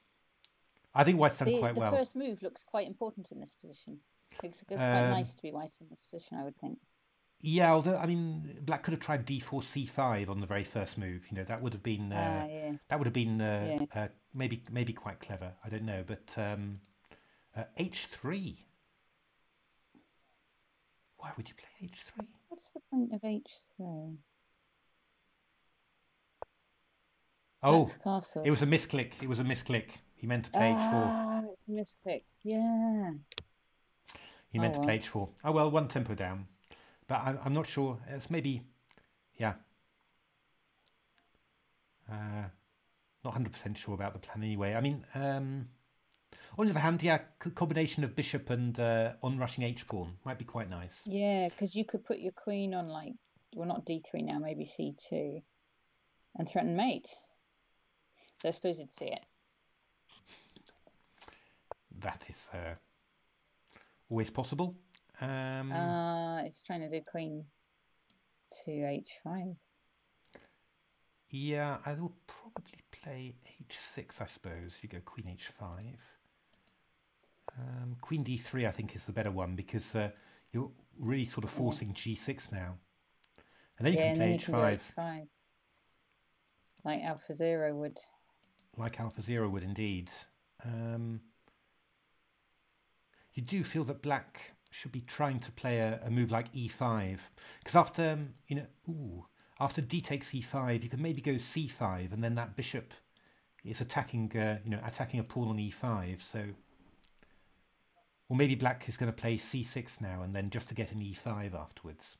I think White's done the, quite the well. first move looks quite important in this position. It's, it's quite Um, nice to be white in this position, I would think. Yeah, although I mean, Black could have tried d4 c5 on the very first move. You know, that would have been uh, Ah, yeah. that would have been uh, Yeah. uh, maybe maybe quite clever. I don't know, but um, uh, h3. Why would you play h3? What's the point of h3? Oh, it was a misclick. It was a misclick. He meant to play h4. Ah, it's a misclick. Yeah. He meant oh, to play h4. Oh well, one tempo down. But I'm, I'm not sure. It's maybe, yeah. Uh, not 100% sure about the plan anyway. I mean, um, on the other hand, yeah, co- combination of bishop and uh, on-rushing h-pawn might be quite nice. Yeah, because you could put your queen on like, well, not d3 now, maybe c2, and threaten mate. So I suppose you'd see it. That is uh, always possible. Um, Uh, it's trying to do queen to h5. yeah, I will probably play h6, I suppose. You go queen h5. Um, queen d3, I think, is the better one because uh, you're really sort of Yeah. forcing g6 now. And then you yeah, can play then you can h5, h5. Like Alpha Zero would. like Alpha Zero would indeed. Um, you do feel that black should be trying to play a, a move like e5 because after um, you know, ooh, after d takes e5, you can maybe go c5, and then that bishop is attacking, uh, you know, attacking a pawn on e5. So, or maybe black is going to play c6 now, and then just to get an e5 afterwards.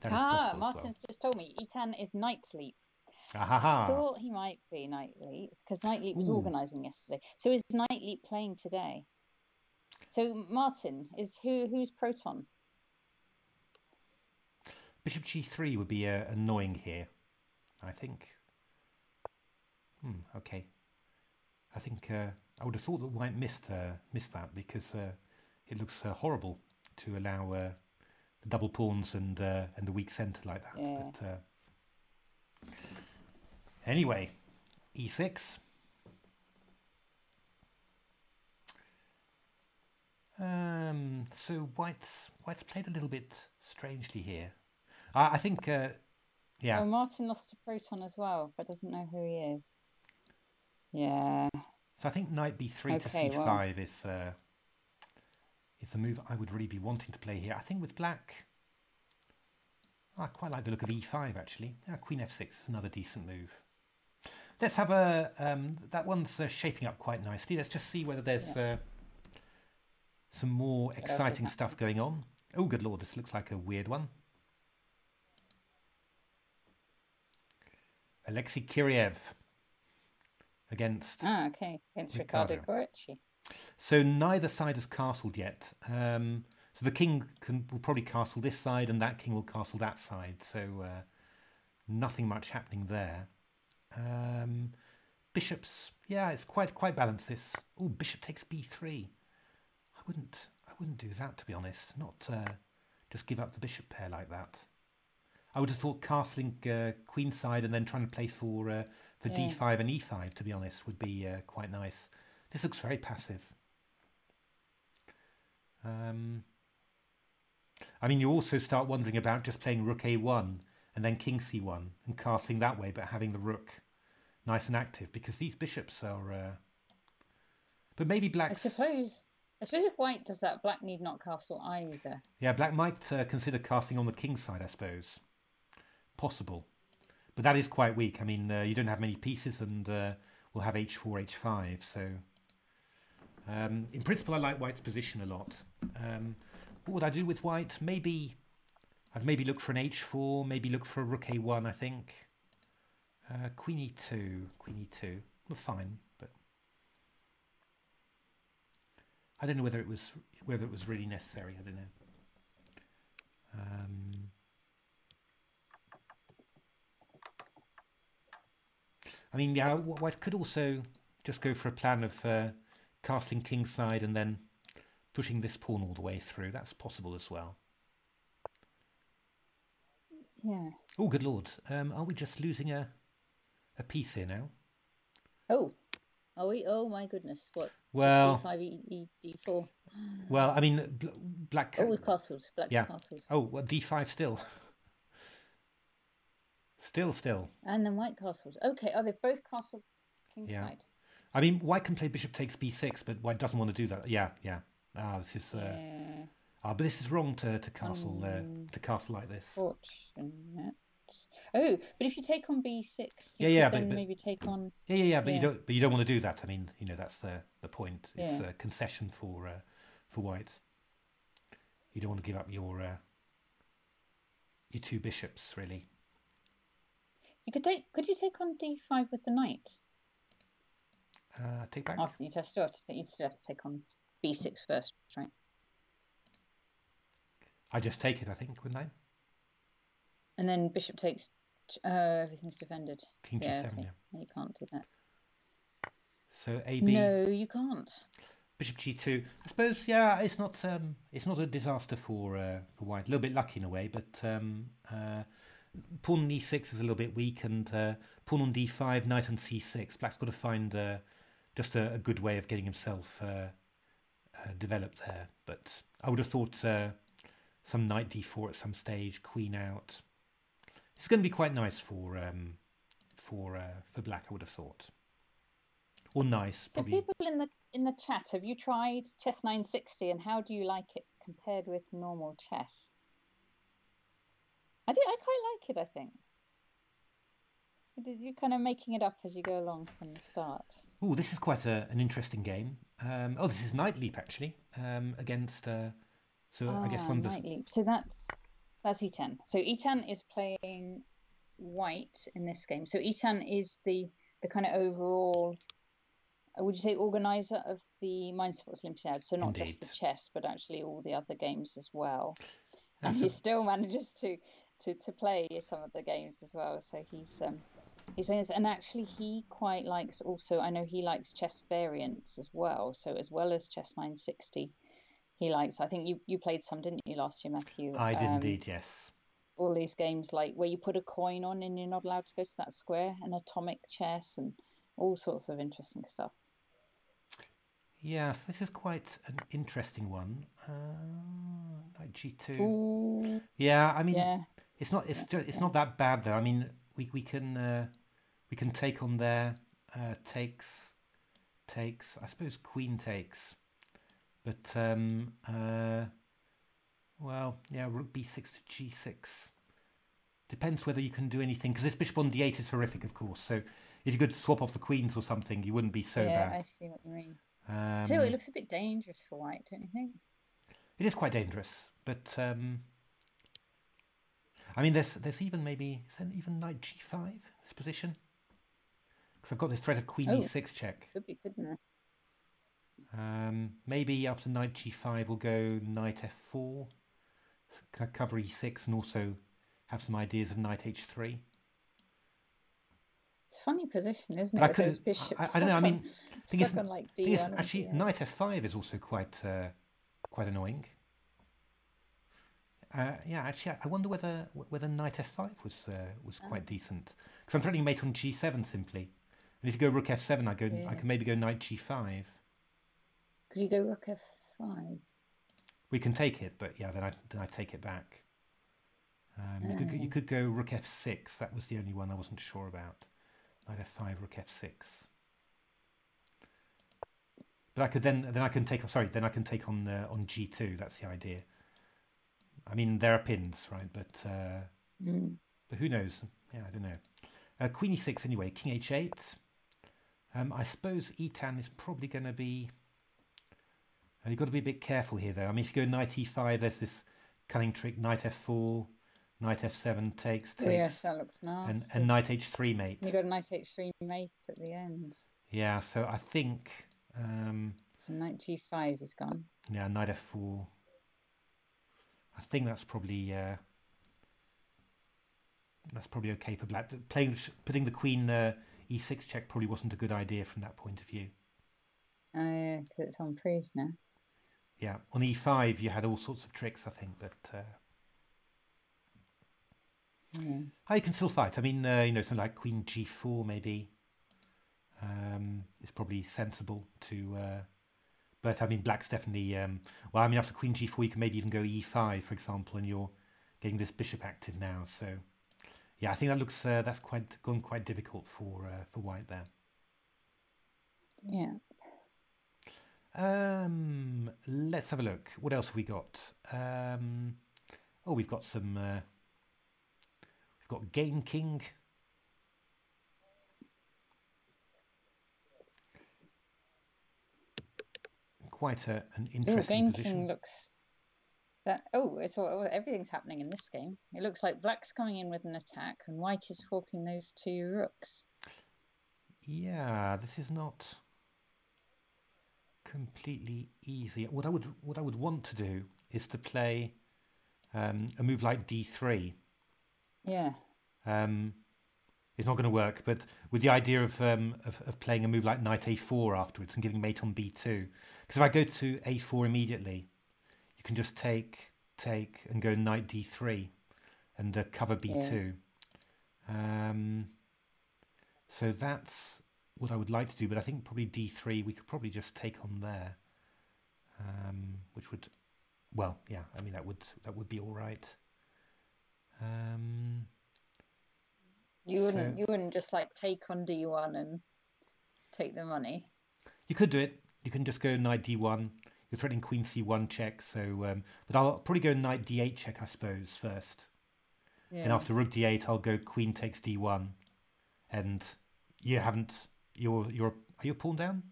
That ah, Martin's just told me Etan is Night Leap. well. Ahaha. Thought he might be Night Leap because Night Leap was Ooh. organising yesterday. So is Night Leap playing today? So Martin is who? Who's Proton? Bishop g3 would be uh, annoying here, I think. Hmm, okay. I think uh, I would have thought that White missed uh, missed that because uh, it looks uh, horrible to allow uh, the double pawns and uh, and the weak centre like that. Yeah. But uh, anyway, E e6. Um, so White's White's played a little bit strangely here. I, I think, uh, yeah, Oh, Martin lost a Proton as well, but doesn't know who he is. Yeah. So I think knight b3 to c5 well- is uh, is the move I would really be wanting to play here. I think with black, I quite like the look of e5 actually. Yeah, queen f6 is another decent move. Let's have a um, that one's uh, shaping up quite nicely. Let's just see whether there's uh, some more exciting stuff going on. Oh, good lord, this looks like a weird one. Alexei Kiriev against Ah, okay. Against Ricardo. Ricardo. So neither side has castled yet. Um, so the king can, will probably castle this side, and that king will castle that side. So uh, nothing much happening there. Um, bishops, yeah, it's quite quite balanced. This. Oh, bishop takes b3. I wouldn't I wouldn't do that to be honest. Not uh, just give up the bishop pair like that. I would have thought castling uh, queen side and then trying to play for uh, for Yeah. d5 and e5 to be honest would be uh, quite nice. This looks very passive. Um, I mean, you also start wondering about just playing rook a1 and then king c1 and castling that way, but having the rook nice and active because these bishops are. Uh... But maybe black's. I suppose. I suppose if white does that, black need not castle either. Yeah, black might uh, consider castling on the king side, I suppose. Possible. But that is quite weak. I mean, uh, you don't have many pieces and uh, we'll have h4, h5. So, um, in principle, I like white's position a lot. Um, what would I do with white? Maybe I'd maybe look for an h4, maybe look for a rook a1, I think. Queen e2, queen e2. We're fine, but I don't know whether it was whether it was really necessary. I don't know. Um, I mean, yeah, White could also just go for a plan of uh, castling kingside and then pushing this pawn all the way through. That's possible as well. Yeah. Oh, good lord! Um, are we just losing a a piece here now? Oh. Oh, we, oh my goodness. What? Well, D5, E, E, D4. <sighs> well, I mean, bl- black. Oh, we've castled. Black's Yeah. castled. Oh, what D5 still? <laughs> still, still. And then white castled. Okay. Oh, they've both castled kingside. I mean, white can play bishop takes b6, but white doesn't want to do that. Yeah, yeah. Ah, this is. Uh, Yeah. ah, but this is wrong to to castle uh, Um, to castle like this. Fortunate. Oh, but if you take on B6, you Yeah, yeah, but- then but- maybe take on. Yeah, yeah, yeah. But you don't. But you don't want to do that. I mean, you know, that's the the point. It's Yeah. a concession for uh, for white. You don't want to give up your uh, your two bishops, really. You could take. Could you take on D5 with the knight? Uh, take back. After you still have to take, you still have to take on B6 first, right? I just take it. I think, wouldn't I? And then bishop takes. Uh, everything's defended. King yeah, G7. okay. Yeah. No, you can't do that. So AB. No, you can't. Bishop g2. I suppose, yeah, it's not um, it's not a disaster for uh, for white. A little bit lucky in a way, but um, uh, pawn on e6 is a little bit weak, and uh, pawn on d5, knight on c6. Black's got to find uh, just a, a good way of getting himself uh, uh, developed there. But I would have thought uh, some knight d4 at some stage, queen out. It's going to be quite nice for um, for uh, for black. I would have thought, or nice So probably. people in the in the chat, have you tried chess 960 and how do you like it compared with normal chess? I do. I quite like it. I think. You're kind of making it up as you go along from the start. Oh, this is quite a, an interesting game. Um, oh, this is Knight Leap actually um, against. Uh, so I guess Ah, one of the knight leap. So that's that's Etan. So Etan is playing white in this game. So Etan is the the kind of overall. Would you say organizer of the Mind Sports Olympiad? So not just the chess, but actually all the other games as well. And he still manages to, to to play some of the games as well. So he's um he's playing this, and actually he quite likes also. I know he likes chess variants as well. So as well as chess 960, he likes. I think you you played some, didn't you, last year, Matthew? I did Um, indeed, yes. All these games like where you put a coin on and you're not allowed to go to that square, and atomic chess, and all sorts of interesting stuff. Yes, this is quite an interesting one. Uh, Knight G2. Yeah, I mean, yeah. it's not it's just, it's not that bad though. I mean, we we can uh, we can take on there uh, takes takes. I suppose Queen takes, but um, uh, well, yeah, Rook B6 to G6. Depends whether you can do anything because this Bishop on D8 is horrific, of course. So if you could swap off the queens or something, you wouldn't be so bad. yeah, I see what you mean. Um, so it looks a bit dangerous for white, don't you think? It is quite dangerous, but um, I mean, there's there's even maybe is there even knight g5 this position? Because I've got this threat of queen Oh. e6 check. Could be, couldn't it? Um, maybe after knight g5 we'll go knight f4, cover e6, and also have some ideas of knight h3. It's a funny position, isn't it? I could- I- I don't know, I mean, on- thing is- like Thing is, D1 and actually, D8. knight f5 is also quite uh, quite annoying. Uh, yeah, actually, I- wonder whether whether knight f5 was uh, was Oh. quite decent because I'm threatening mate on g7 simply, and if you go rook f7, I go I can maybe go knight g5. Could you go rook f5? We can take it, but yeah, then I then I take it back. Um, you could go- you Oh. could go rook f6. That was the only one I wasn't sure about. Knight f5, rook f6. But I could then then I can take sorry then I can take on uh, on g2. That's the idea. I mean there are pins right, but uh, Mm. but who knows? Yeah, I don't know. Uh, queen e6 anyway. King h8. Um, I suppose Etan is probably going to be. Uh, you've got to be a bit careful here, though. I mean, if you go knight e5, there's this cunning trick: knight f4, knight f7 takes Oh, takes, yes, that looks nasty. and and knight h3 mate. you got a knight h3 mate at the end. Yeah, so I think um, So knight g5 is gone. Yeah, knight f4. I think that's probably uh, that's probably okay for black. Playing putting the queen uh, e6 check probably wasn't a good idea from that point of view. Oh yeah, because it's on now. Yeah, on e5 you had all sorts of tricks, I think, but uh, Yeah. oh, you can still fight. I mean, uh, you know, something like queen g4 maybe um, is probably sensible to. Uh, but I mean, black's definitely. Um, well, I mean, after queen g4, you can maybe even go e5, for example, and you're getting this bishop active now. So, yeah, I think that looks uh, that's quite gone quite difficult for uh, for white there. Yeah. Um, let's have a look. What else have we got? Um, oh, we've got some. Uh, we've got Game King. Quite a, an interesting Game position. King looks that. Oh, it's all, everything's happening in this game. It looks like Black's coming in with an attack, and White is forking those two rooks. Yeah, this is not completely easy. What I would what I would want to do is to play um, a move like D3. Yeah. Um, it's not going to work, but with the idea of, um, of of playing a move like Knight A4 afterwards and giving mate on B2, because if I go to A4 immediately, you can just take take and go Knight D3 and uh, cover B2. Um, so that's what I would like to do, but I think probably D3 we could probably just take on there, um, which would, well, yeah, I mean that would that would be all right. Um, You wouldn't. So- You wouldn't just like take on D one and take the money. you could do it. You can just go Knight D1. You're threatening Queen C1 check, so um, but I'll probably go Knight D8 check, I suppose, first. Yeah. And after Rook D8, I'll go Queen takes D1, and you haven't. You're you're are you a pawn down?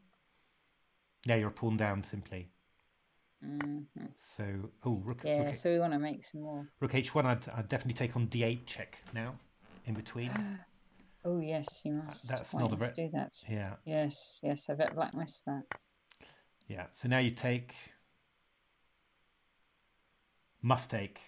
Yeah, you're a pawn down simply. Mhm. So oh Rook Yeah. Rook, So we want to make some more. Rook H1. I'd, I'd definitely take on D8 check now, in between. <gasps> Oh yes, you must. that's Why not a must ve- do that. Yeah, Yes. Yes. I bet Black missed that. yeah. So now you take. Must take.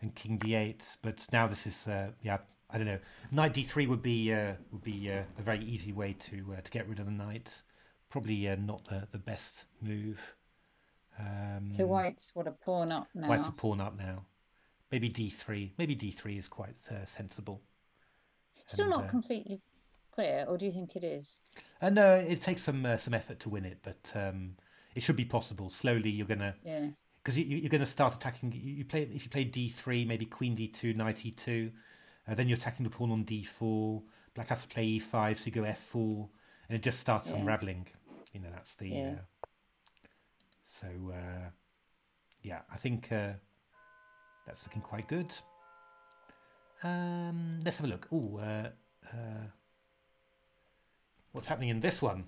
And King D8, but now this is uh, yeah. I don't know. Knight D3 would be uh, would be uh, a very easy way to uh, to get rid of the knight. Probably uh, not the, the best move. Um, So White's what a pawn up now. White's a pawn up now. Maybe D3. Maybe D3 is quite uh, sensible. Still and, not uh, completely clear, or do you think it is? Uh, it takes some uh, some effort to win it, but um, it should be possible. Slowly, you're gonna Yeah. because you, you're gonna start attacking. You, you play if you play D3, maybe Queen D2, Knight E2, uh, then you're attacking the pawn on D4. Black has to play E5, so you go F4, and it just starts Yeah. unraveling. You know that's the. Yeah. Uh, so uh, yeah, I think uh, that's looking quite good. Um, let's have a look. Oh, uh, uh, what's happening in this one?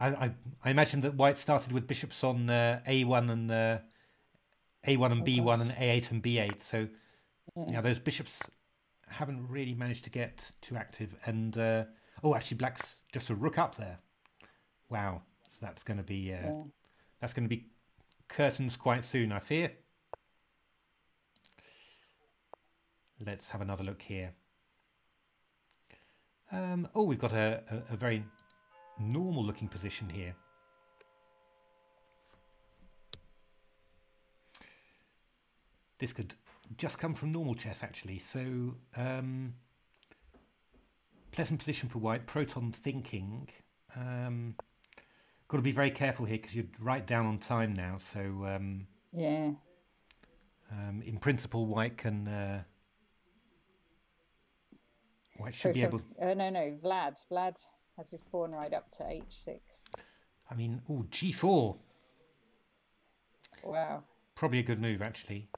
I, I, I imagine that White started with bishops on uh, A1 and uh, A1 and Oh, B1 and A8 and B8. So. Now those bishops haven't really managed to get too active. And uh, oh, actually, Black's just a rook up there. Wow, so that's going to be uh, yeah. that's going to be curtains quite soon, I fear. Let's have another look here. Um, oh, we've got a, a, a very normal looking position here. This could just come from normal chess, actually. So, um, pleasant position for white. Proton thinking. Um, got to be very careful here because you're right down on time now. So, um, Yeah. um, in principle, white can. Uh, white should be able. Uh, no, no. Vlad. Vlad has his pawn right up to h6. I mean, oh, g4. Wow. Probably a good move, actually.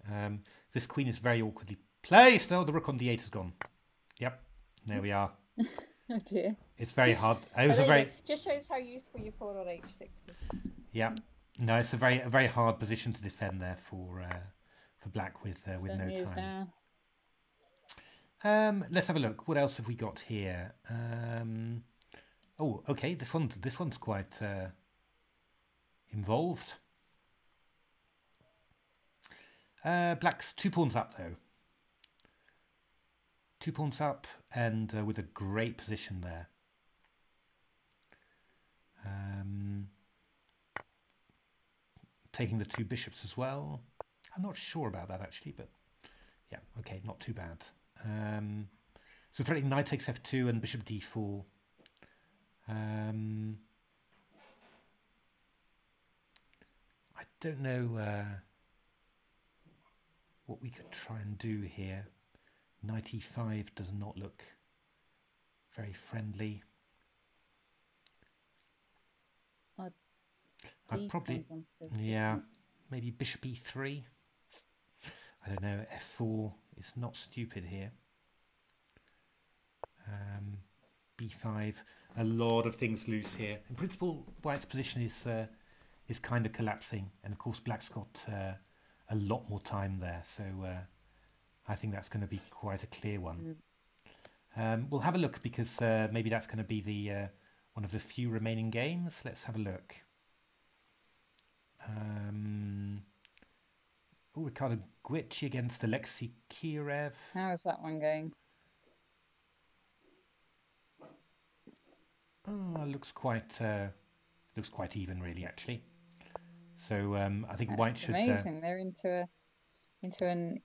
This queen is very awkwardly placed. Oh, the rook on d8 is gone. Yep, there we are. <laughs> Oh dear. It's very hard. <laughs> It was a very. Just shows how useful your pawn on h6 is. yeah. No, it's a very a very hard position to defend there for uh, for black with uh, with no time. now. Um, let's have a look. What else have we got here? Um, Oh, okay. This one, this one's quite uh, involved. Uh, black's two pawns up though. Two pawns up and uh, with a great position there. Um, taking the two bishops as well. I'm not sure about that actually, but yeah, okay, not too bad. Um, so threatening knight takes f2 and bishop d4. Um, I don't know uh, what we could try and do here. Knight e5 does not look very friendly. I'd probably, yeah, maybe bishop e3. I don't know, f4 It's not stupid here. Um, b5, a lot of things loose here. In principle, white's position is uh, is kind of collapsing, and of course black's got uh, a lot more time there, so uh, I think that's going to be quite a clear one. Mm. Um, we'll have a look because uh, maybe that's going to be the uh, one of the few remaining games. Let's have a look. Um, oh, Ricardo Guicci against Alexei Kirev. How is that one going? Oh, looks quite uh, looks quite even, really. Actually, so um, I think That's White should. Amazing! Uh... They're into a into an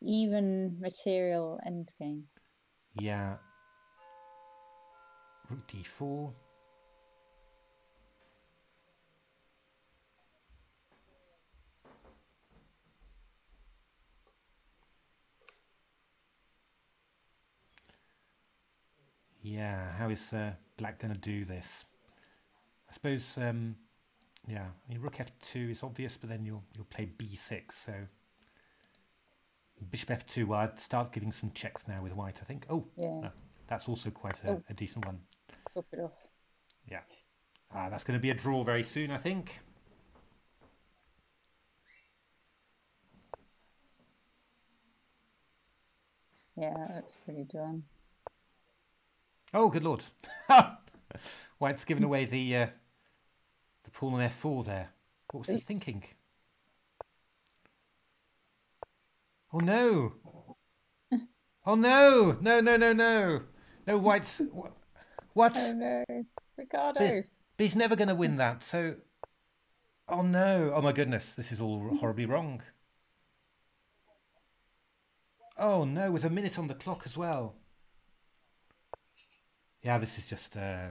even material endgame. Yeah. Rook d4. Yeah, how is uh, black going to do this? I suppose, um, yeah, I mean, rook f2 is obvious, but then you'll you'll play b6, so bishop f2. Well, I'd start giving some checks now with white, I think. Oh, yeah. No, that's also quite a, oh. a decent one. Swap it off. Yeah. Ah, that's going to be a draw very soon, I think. Yeah, that's pretty done. Oh, good lord! <laughs> White's given away the uh, the pawn on f4 there. What was Oops. he thinking? Oh no! Oh no! No! No! No! No! No! White's <laughs> what? Oh no, Ricardo! But, but he's never going to win that. So, oh no! Oh my goodness! This is all horribly wrong. Oh no! With a minute on the clock as well. Yeah, this is just uh...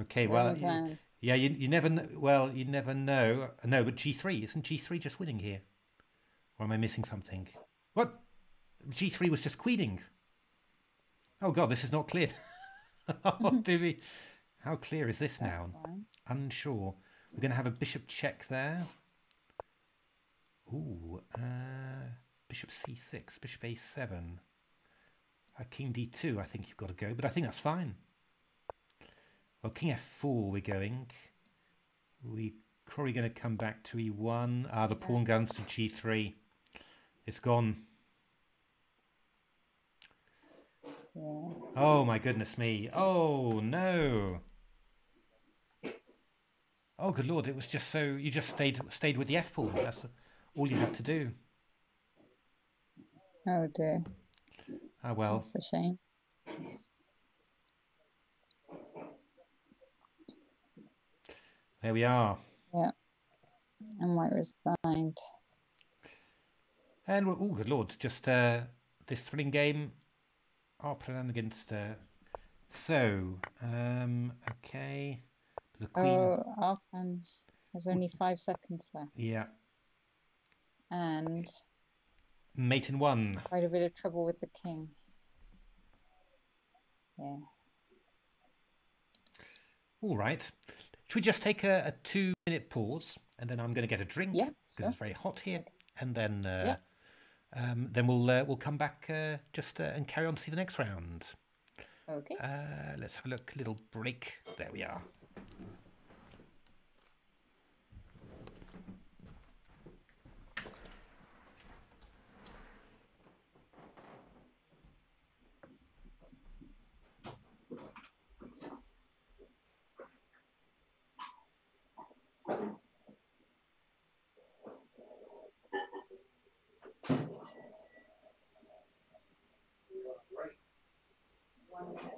okay. Well, you, yeah, you you never know. Well, you never know. No, but G three isn't G three just winning here, or am I missing something? What? G three was just queening. Oh God, this is not clear. <laughs> oh, <laughs> we? How clear is this now? Unsure. We're going to have a bishop check there. Ooh, uh, bishop c6, bishop a7. Uh, king d2, I think you've got to go, but I think that's fine. Well, king f4 we're going. We're probably going to come back to e1. Ah, the pawn goes to g3. It's gone. Oh my goodness me. Oh no. Oh good lord, it was just so you just stayed stayed with the f pawn. That's all you had to do. Oh dear. Ah, well. That's a shame. There we are. Yeah. And White resigned. And, oh, good lord, just uh, this thrilling game. Arplan against. Uh, so, um, okay. The queen. Oh, Arplan. There's only five seconds left. Yeah. And Mate in one. Quite a bit of trouble with the king. Yeah. All right. Should we just take a, a two minute pause and then I'm going to get a drink yeah, because sure. it's very hot here, and then uh, yeah. um, then we'll uh, we'll come back uh, just uh, and carry on to see the next round. Okay. Uh, let's have a look. Little break. There we are. one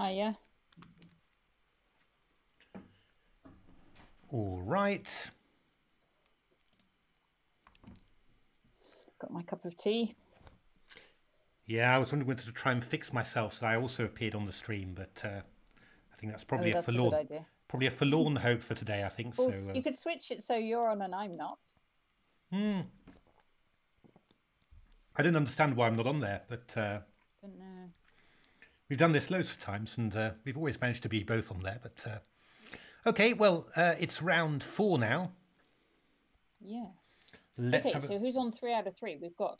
Hiya. All right. Got my cup of tea. Yeah, I was wondering whether to try and fix myself so I also appeared on the stream, but uh, I think that's probably oh, a that's a forlorn, probably a forlorn hope for today. I think Well, so. uh, you could switch it so you're on and I'm not. hmm. I don't understand why I'm not on there, but uh. We've done this loads of times, and uh, we've always managed to be both on there. But uh, okay, well, uh, it's round four now. Yes. Let's okay, a, so who's on three out of three? We've got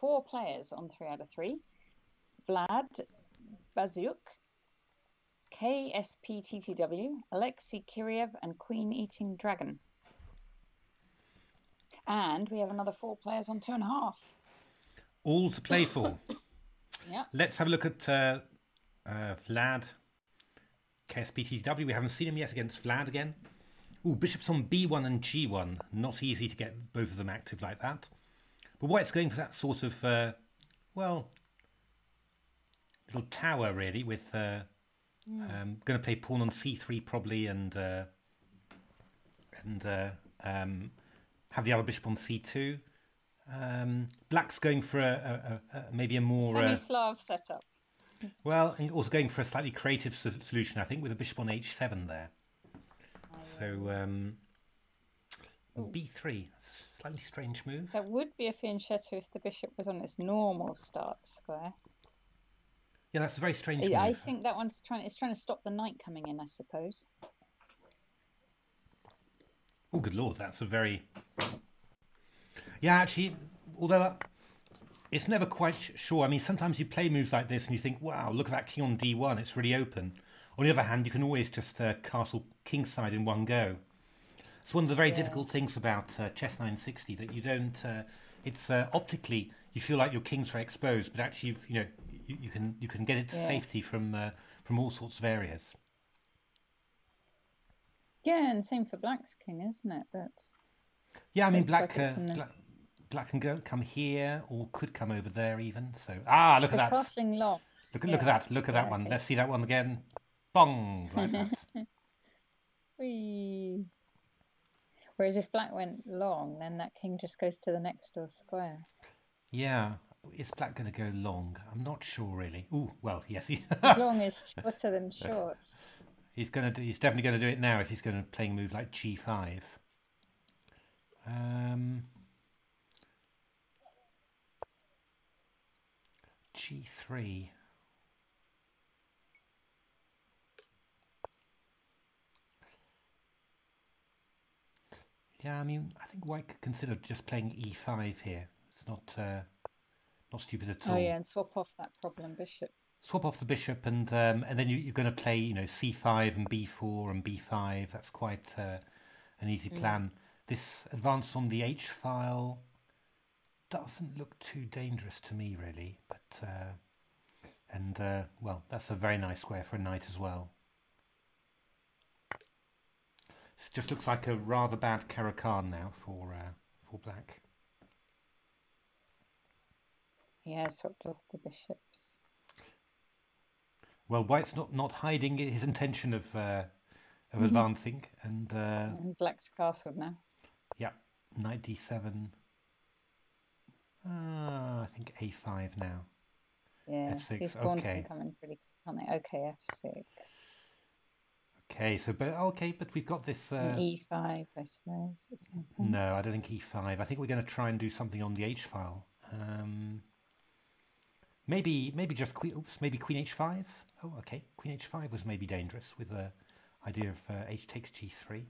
four players on three out of three. Vlad Bazyuk, KSPTTW, Alexei Kiriev, and Queen Eating Dragon. And we have another four players on two and a half. all to play for. <laughs> Yeah. Let's have a look at uh, uh, Vlad. KSPTW. We haven't seen him yet against Vlad again. Ooh, bishops on b1 and g1. Not easy to get both of them active like that. But White's going for that sort of, uh, well, little tower really, with uh, um, going to play pawn on c3 probably, and uh, and uh, um, have the other bishop on c2. Um, Black's going for a, a, a, a maybe a more uh, Semi-Slav setup. well, and also going for a slightly creative solution, I think, with a bishop on h7 there. So um, b3, slightly strange move. That would be a fianchetto if the bishop was on its normal start square. Yeah, that's a very strange I- move. I think that one's trying. It's trying to stop the knight coming in. I suppose. Oh, good lord, that's a very. Yeah, actually, although uh, it's never quite sure. I mean, sometimes you play moves like this and you think, wow, look at that king on d1, it's really open. On the other hand, you can always just uh, castle kingside in one go. It's one of the very Yeah. difficult things about uh, chess 960 that you don't. Uh, it's uh, optically you feel like your king's very exposed, but actually, you know, you, you can you can get it to Yeah. safety from uh, from all sorts of areas. Yeah, and same for Black's king, isn't it? That's Yeah, I mean, black, like uh, black, black can go come here or could come over there even. So ah, look the at that! lock. Look, at look at that! Look at that one. Let's see that one again. Bong like that. <laughs> Whee. Whereas if Black went long, then that king just goes to the next door square. yeah, is black going to go long? I'm not sure really. Oh well, yes, he, <laughs> Long is shorter than short. he's going to. Do, he's definitely going to do it now if he's going to play a move like G5. Um, G3. Yeah, I mean, I think White could consider just playing E5 here. It's not uh, not stupid at all. Oh yeah, and swap off that problem bishop. Swap off the bishop, and um, and then you, you're going to play, you know, C5 and B4 and B5. That's quite uh, an easy plan. This advance on the H file doesn't look too dangerous to me, really. But uh, and uh, well, that's a very nice square for a knight as well. It just looks like a rather bad Caro-Kann now for uh, for black. Yeah, swapped off the bishops. Well, White's not not hiding his intention of uh, of Mm-hmm. advancing, and uh, And Black's castle now. yeah, knight d7. Ah, I think a5 now. Yeah, F6, these pawns okay. can come in pretty can't they? Okay, F6. Okay, so but okay, but we've got this. Uh, E5, I suppose. at some point. no, I don't think e5. I think we're going to try and do something on the h file. Um, maybe maybe just queen. Oops, maybe queen h5. Oh, okay, queen h5 was maybe dangerous with the idea of uh, h takes g3.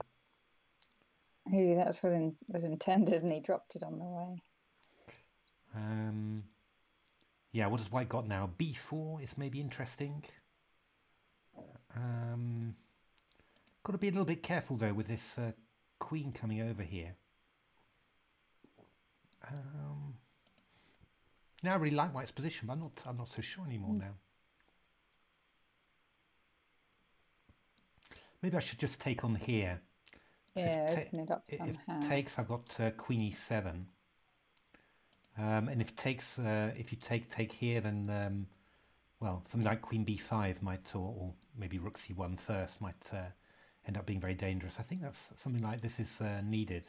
Maybe that's what in, was intended and he dropped it on the way. Um, yeah, what has White got now? B4 is maybe interesting. Um, got to be a little bit careful though with this uh, queen coming over here. Um, now I really like White's position, but I'm not. I'm not so sure anymore now. Maybe I should just take on here. Yeah, open it up i- if somehow. takes, I've got uh, queen e7. Um, and if takes, uh, if you take take here, then um, well, something like Queen B5 might, or, or maybe Rook C1 first might uh, end up being very dangerous. I think that's something like this is uh, needed.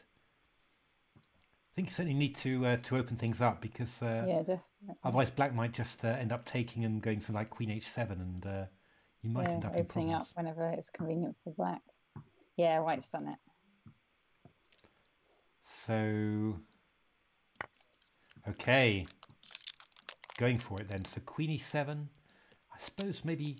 I think you certainly need to uh, to open things up because uh, Yeah, otherwise Black might just uh, end up taking and going something like Queen H7, and uh, you might Yeah, end up in opening up whenever it's convenient for black. Yeah, white's done it. So, okay, going for it then. So Queen E7. I suppose maybe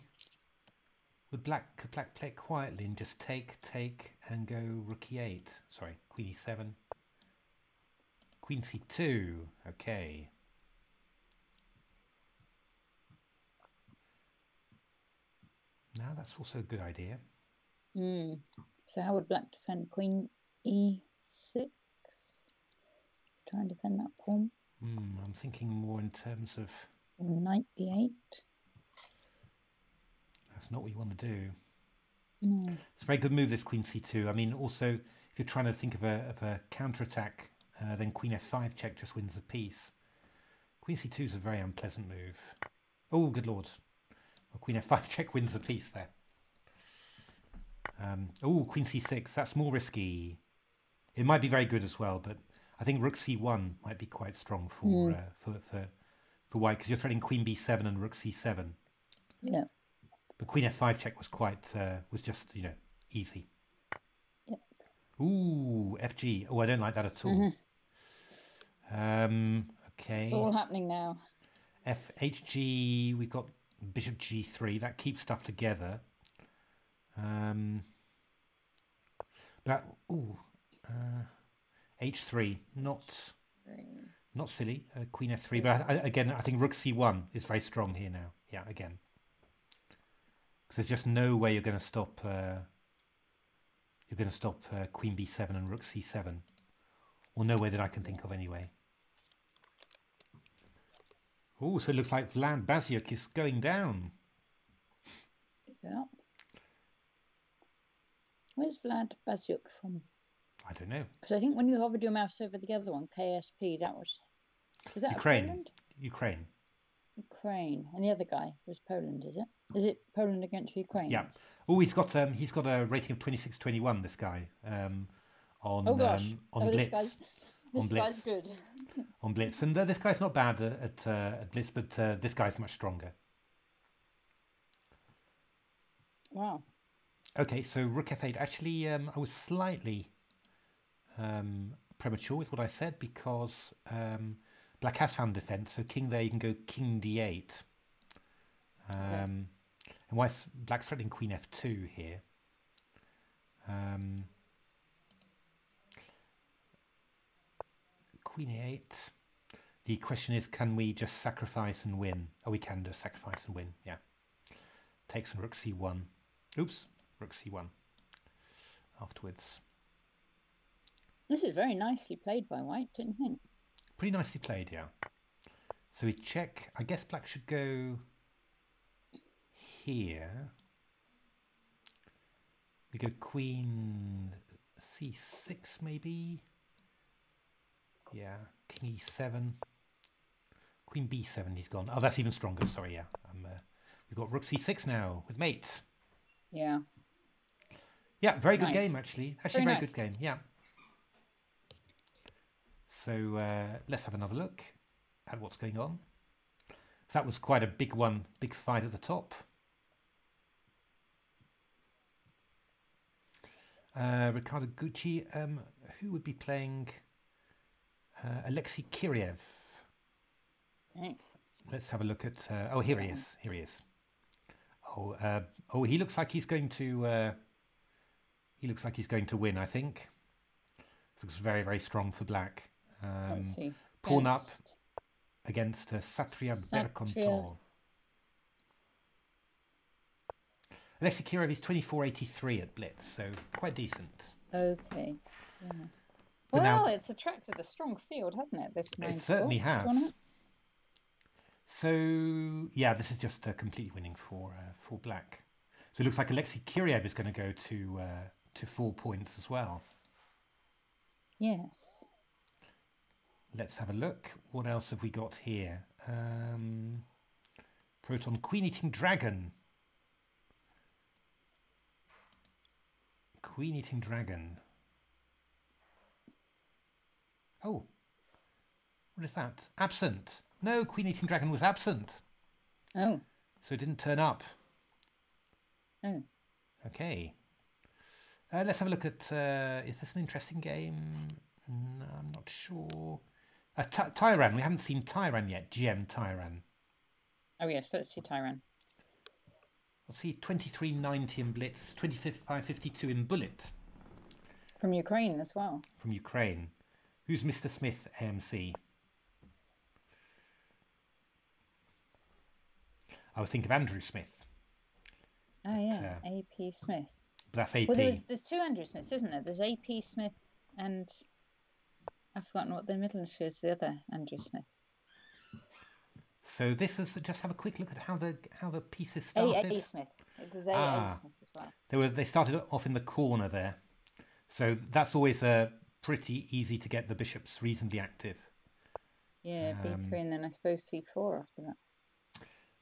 would Black could Black play quietly and just take, take, and go Rook E8. Sorry, Queen E7. Queen C2. Okay. Now that's also a good idea. Mm. So how would black defend queen e6? Try and defend that pawn. Hmm, I'm thinking more in terms of Or knight b8. that's not what you want to do. No. It's a very good move, this Queen C2. I mean, also, if you're trying to think of a, of a counter-attack, uh, then Queen F5 check just wins a piece. Queen C2 is a very unpleasant move. Oh, good lord. Well, Queen F5 <laughs> check wins a piece there. Um, oh, Queen C6, that's more risky. It might be very good as well, but I think Rook C1 might be quite strong for Mm. uh, for, for, for white, because you're threatening Queen B7 and Rook C7. Yeah. But Queen F5 check was quite uh, was just you know easy. Yep. Ooh, FG. Oh, I don't like that at all. Mm-hmm. Um, okay. It's all happening now. FHG. We've got Bishop G3. That keeps stuff together. Um, but ooh, uh, H3. Not not silly. Uh, Queen F3. But I, I- again, I think Rook C1 is very strong here now. Yeah, again. Because there's just no way you're going to stop. Uh, you're going to stop uh, Queen B7 and Rook C7, or no way that I can think of anyway. Oh, so it looks like Vlad Basyuk is going down. Yeah. Where's Vlad Basyuk from? I don't know. Because I think when you hovered your mouse over the other one, KSP, that was. Was that Ukraine. Poland? Ukraine. Ukraine. And the other guy was Poland, is it? Is it Poland against Ukraine? Yeah. Oh, he's got um, he's got a rating of twenty six twenty one. This guy um, on Oh gosh. um, on oh, Blitz. this guy's, On this guy's Blitz. good. <laughs> on Blitz, and uh, this guy's not bad at at, uh, at Blitz, but uh, this guy's much stronger. Wow. Okay, so Rook F8. Actually, um, I was slightly um, premature with what I said because um, Black has found defense. So King there, you can go King D8. Um, And whilst Black's threatening Queen F2 here. Um, Queen A8. The question is, can we just sacrifice and win? Oh, we can just sacrifice and win. Yeah. Takes on Rook C1. Oops, Rook C1. Afterwards. This is very nicely played by White, don't you think? Pretty nicely played, yeah. So we check. I guess black should go here. We go queen c6 maybe. Yeah, king e7. Queen b7 he's gone. Oh, that's even stronger. Sorry, yeah. Um, uh, we've got rook c6 now with mates. Yeah. Yeah, very good game actually. Actually, Very very, nice. good game. Yeah. So uh, let's have another look at what's going on. So that was quite a big one, big fight at the top. Uh, Ricardo Gucci, um, who would be playing uh, Alexei Kiriev? Right. Let's have a look at. Uh, oh, here he is. Here he is. Oh, uh, oh, he looks like he's going to. Uh, he looks like he's going to win. I think. Looks very, very strong for black. Um, Let's see. pawn up. Against- uh, Satria Satria. Berkontol. Alexei Kiriev is 24.83 at Blitz, so quite decent. Okay. Yeah. Well, now- it's attracted a strong field, hasn't it? This It certainly sports has. So yeah, this is just uh, completely winning for uh, for black. So it looks like Alexei Kiriev is going to go to uh, to four points as well. Yes. Let's have a look. What else have we got here? Um, Proton Queen Eating Dragon. Queen Eating Dragon. Oh. What is that? Absent. No, Queen Eating Dragon was absent. Oh. So it didn't turn up. Oh. Okay. Uh, let's have a look at. Uh, is this an interesting game? No, I'm not sure. Uh, Ty- Tyran. We haven't seen Tyran yet. GM Tyran. Oh yes, let's see Tyran. I'll see. 2390 in Blitz. 2552 in Bullet From Ukraine as well. from Ukraine. Who's Mr. Smith, AMC? I would think of Andrew Smith. Oh yeah, uh, AP Smith. But that's AP. Well, there's there's two Andrew Smiths, isn't there? There's AP Smith and I've forgotten what the middle is. The other Andrew Smith. So this is just have a quick look at how the how the pieces started. A Smith. There's A A Ah. Smith as well. They were they started off in the corner there, so that's always uh, pretty easy to get the bishops reasonably active. Yeah, B Um, three and then I suppose C four after that.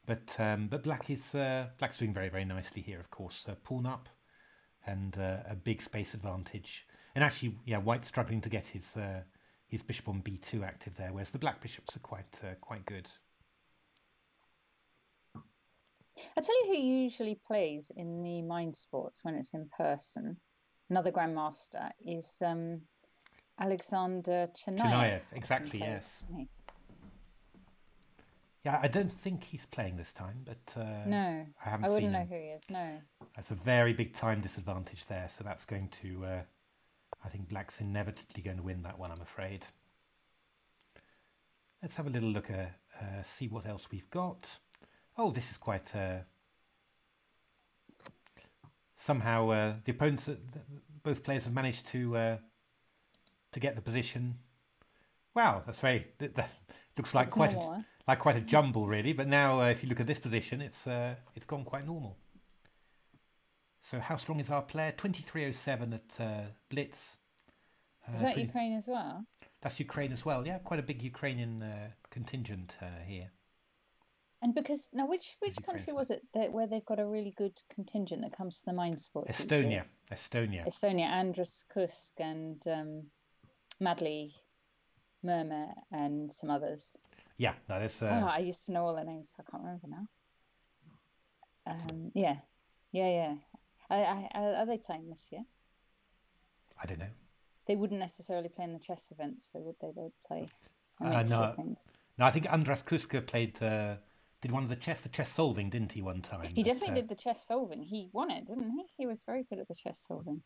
But um, but black is uh, black's doing very very nicely here. Of course, uh, pawn up, and uh, a big space advantage. And actually, yeah, white struggling to get his uh, his bishop on b two active there, whereas the black bishops are quite uh, quite good. I tell you who usually plays in the mind sports when it's in person. Another grandmaster is um, Alexander Cherniaev. Cherniaev, exactly, yes. Yeah, I don't think he's playing this time, but uh, No, I haven't I seen wouldn't know him. who he is. No. That's a very big time disadvantage there, so that's going to. Uh, I think Black's inevitably going to win that one, I'm afraid. Let's have a little look at uh, see what else we've got. Oh, this is quite. Uh, somehow uh, the opponents, uh, both players have managed to uh, to get the position. Wow, that's very. That, that looks like quite normal, a, eh? like quite a jumble, really. But now, uh, if you look at this position, it's uh, it's gone quite normal. So how strong is our player? 2307 at uh, Blitz. Uh, Is that 20 Ukraine as well? That's Ukraine as well. Yeah, quite a big Ukrainian uh, contingent uh, here. And because now, which which country was it that where they've got a really good contingent that comes to the mind sports? Estonia. Estonia. Estonia, Andrus Kusk and um, Madly, Murmer, and some others. Yeah, no, there's. oh, Uh, I used to know all their names. I can't remember now. Um, yeah, yeah, yeah. Are are they playing this year? I don't know. They wouldn't necessarily play in the chess events, so would they? They'd play Uh, no. things. No, I think Andras Kuska played. Uh, did one of the chess, the chess solving, didn't he? One time. He but, definitely uh, did the chess solving. He won it, didn't he? He was very good at the chess solving.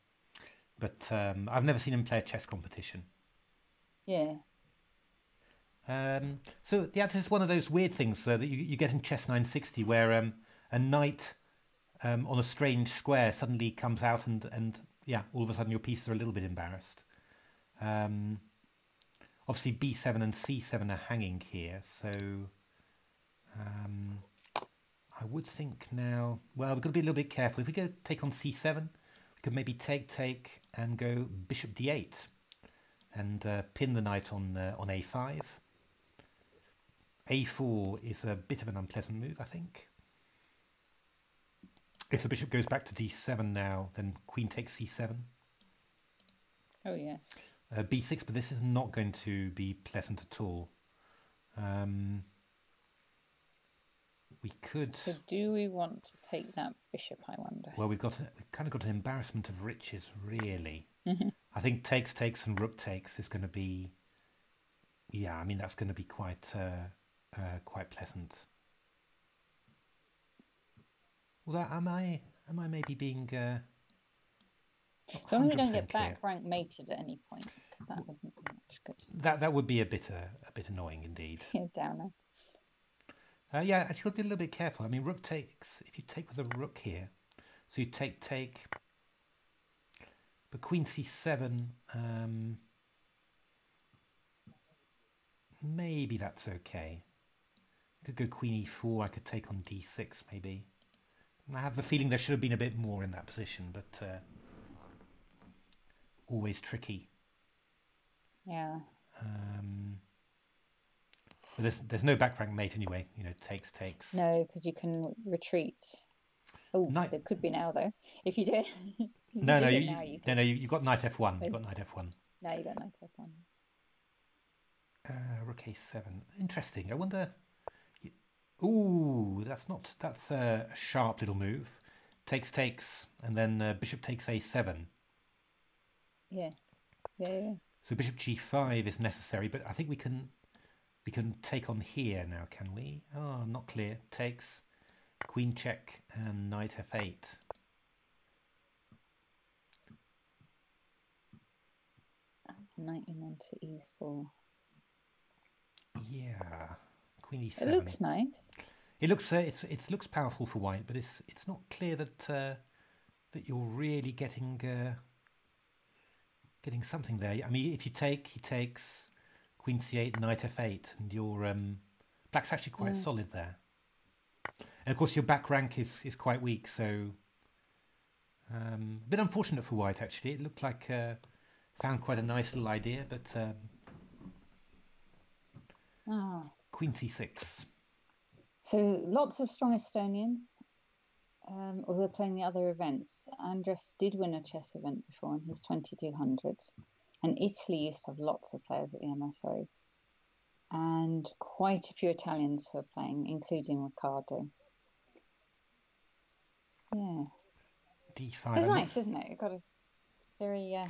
But um, I've never seen him play a chess competition. Yeah. Um, so yeah, this is one of those weird things uh, that you, you get in Chess 960, where um, a knight um, on a strange square suddenly comes out, and and yeah, all of a sudden your pieces are a little bit embarrassed. Um, obviously, b7 and c7 are hanging here, so um, I would think now. Well, we've got to be a little bit careful. If we go take on c7, we could maybe take take and go bishop d8 and uh, pin the knight on uh, on a5. a4 is a bit of an unpleasant move, I think. If the bishop goes back to d7 now, then queen takes c7. Oh yes. Uh, b6, but this is not going to be pleasant at all. Um, we could. So do we want to take that bishop? I wonder. Well, we've got a, we've kind of got an embarrassment of riches, really. Mhm. I think takes, takes, and rook takes is going to be. Yeah, I mean that's going to be quite uh, uh, quite pleasant. Although, am I am I maybe being? Uh, not As long as we don't 100% get back rank mated at any point, because that wouldn't be much good. That that would be a bit uh, a bit annoying indeed. <laughs> Yeah, downer. Uh, yeah, actually, be a little bit careful. I mean, rook takes. If you take with a rook here, so you take take. But queen c7. Um, maybe that's okay. I Could go queen e4. I could take on d6 maybe. I have the feeling there should have been a bit more in that position, but uh, always tricky. Yeah. Um, But there's there's no back rank mate anyway. You know, takes takes. No, because you can retreat. Oh, Knight- there could be now though. If you do, <laughs> you No, no, you, now, you- no, no. You, you've got knight f1. Oh. You've got knight f1. Now you got knight f1. Uh, rook a7. Interesting. I wonder. Ooh, that's not. That's a sharp little move. Takes takes, and then uh, bishop takes a7. Yeah, yeah, yeah. So bishop g5 is necessary, but I think we can we can take on here now, can we? Oh, not clear. Takes queen check and knight f8. Knight and then to e4. Yeah, queen e7. It looks nice. It looks uh, it's it looks powerful for white, but it's it's not clear that uh, that you're really getting uh, getting something there. I mean, if you take, he takes queen c8, knight f8, and your um, black's actually quite Mm. solid there. And of course, your back rank is is quite weak, so um, a bit unfortunate for white. Actually, it looked like uh, found quite a nice little idea, but um, Ah, queen c6. so lots of strong Estonians. Um, although playing the other events, Andres did win a chess event before in his 2200, and Italy used to have lots of players at the MSO, and quite a few Italians who are playing, including Riccardo. Yeah, d5. it's nice, isn't it? You've got a very uh,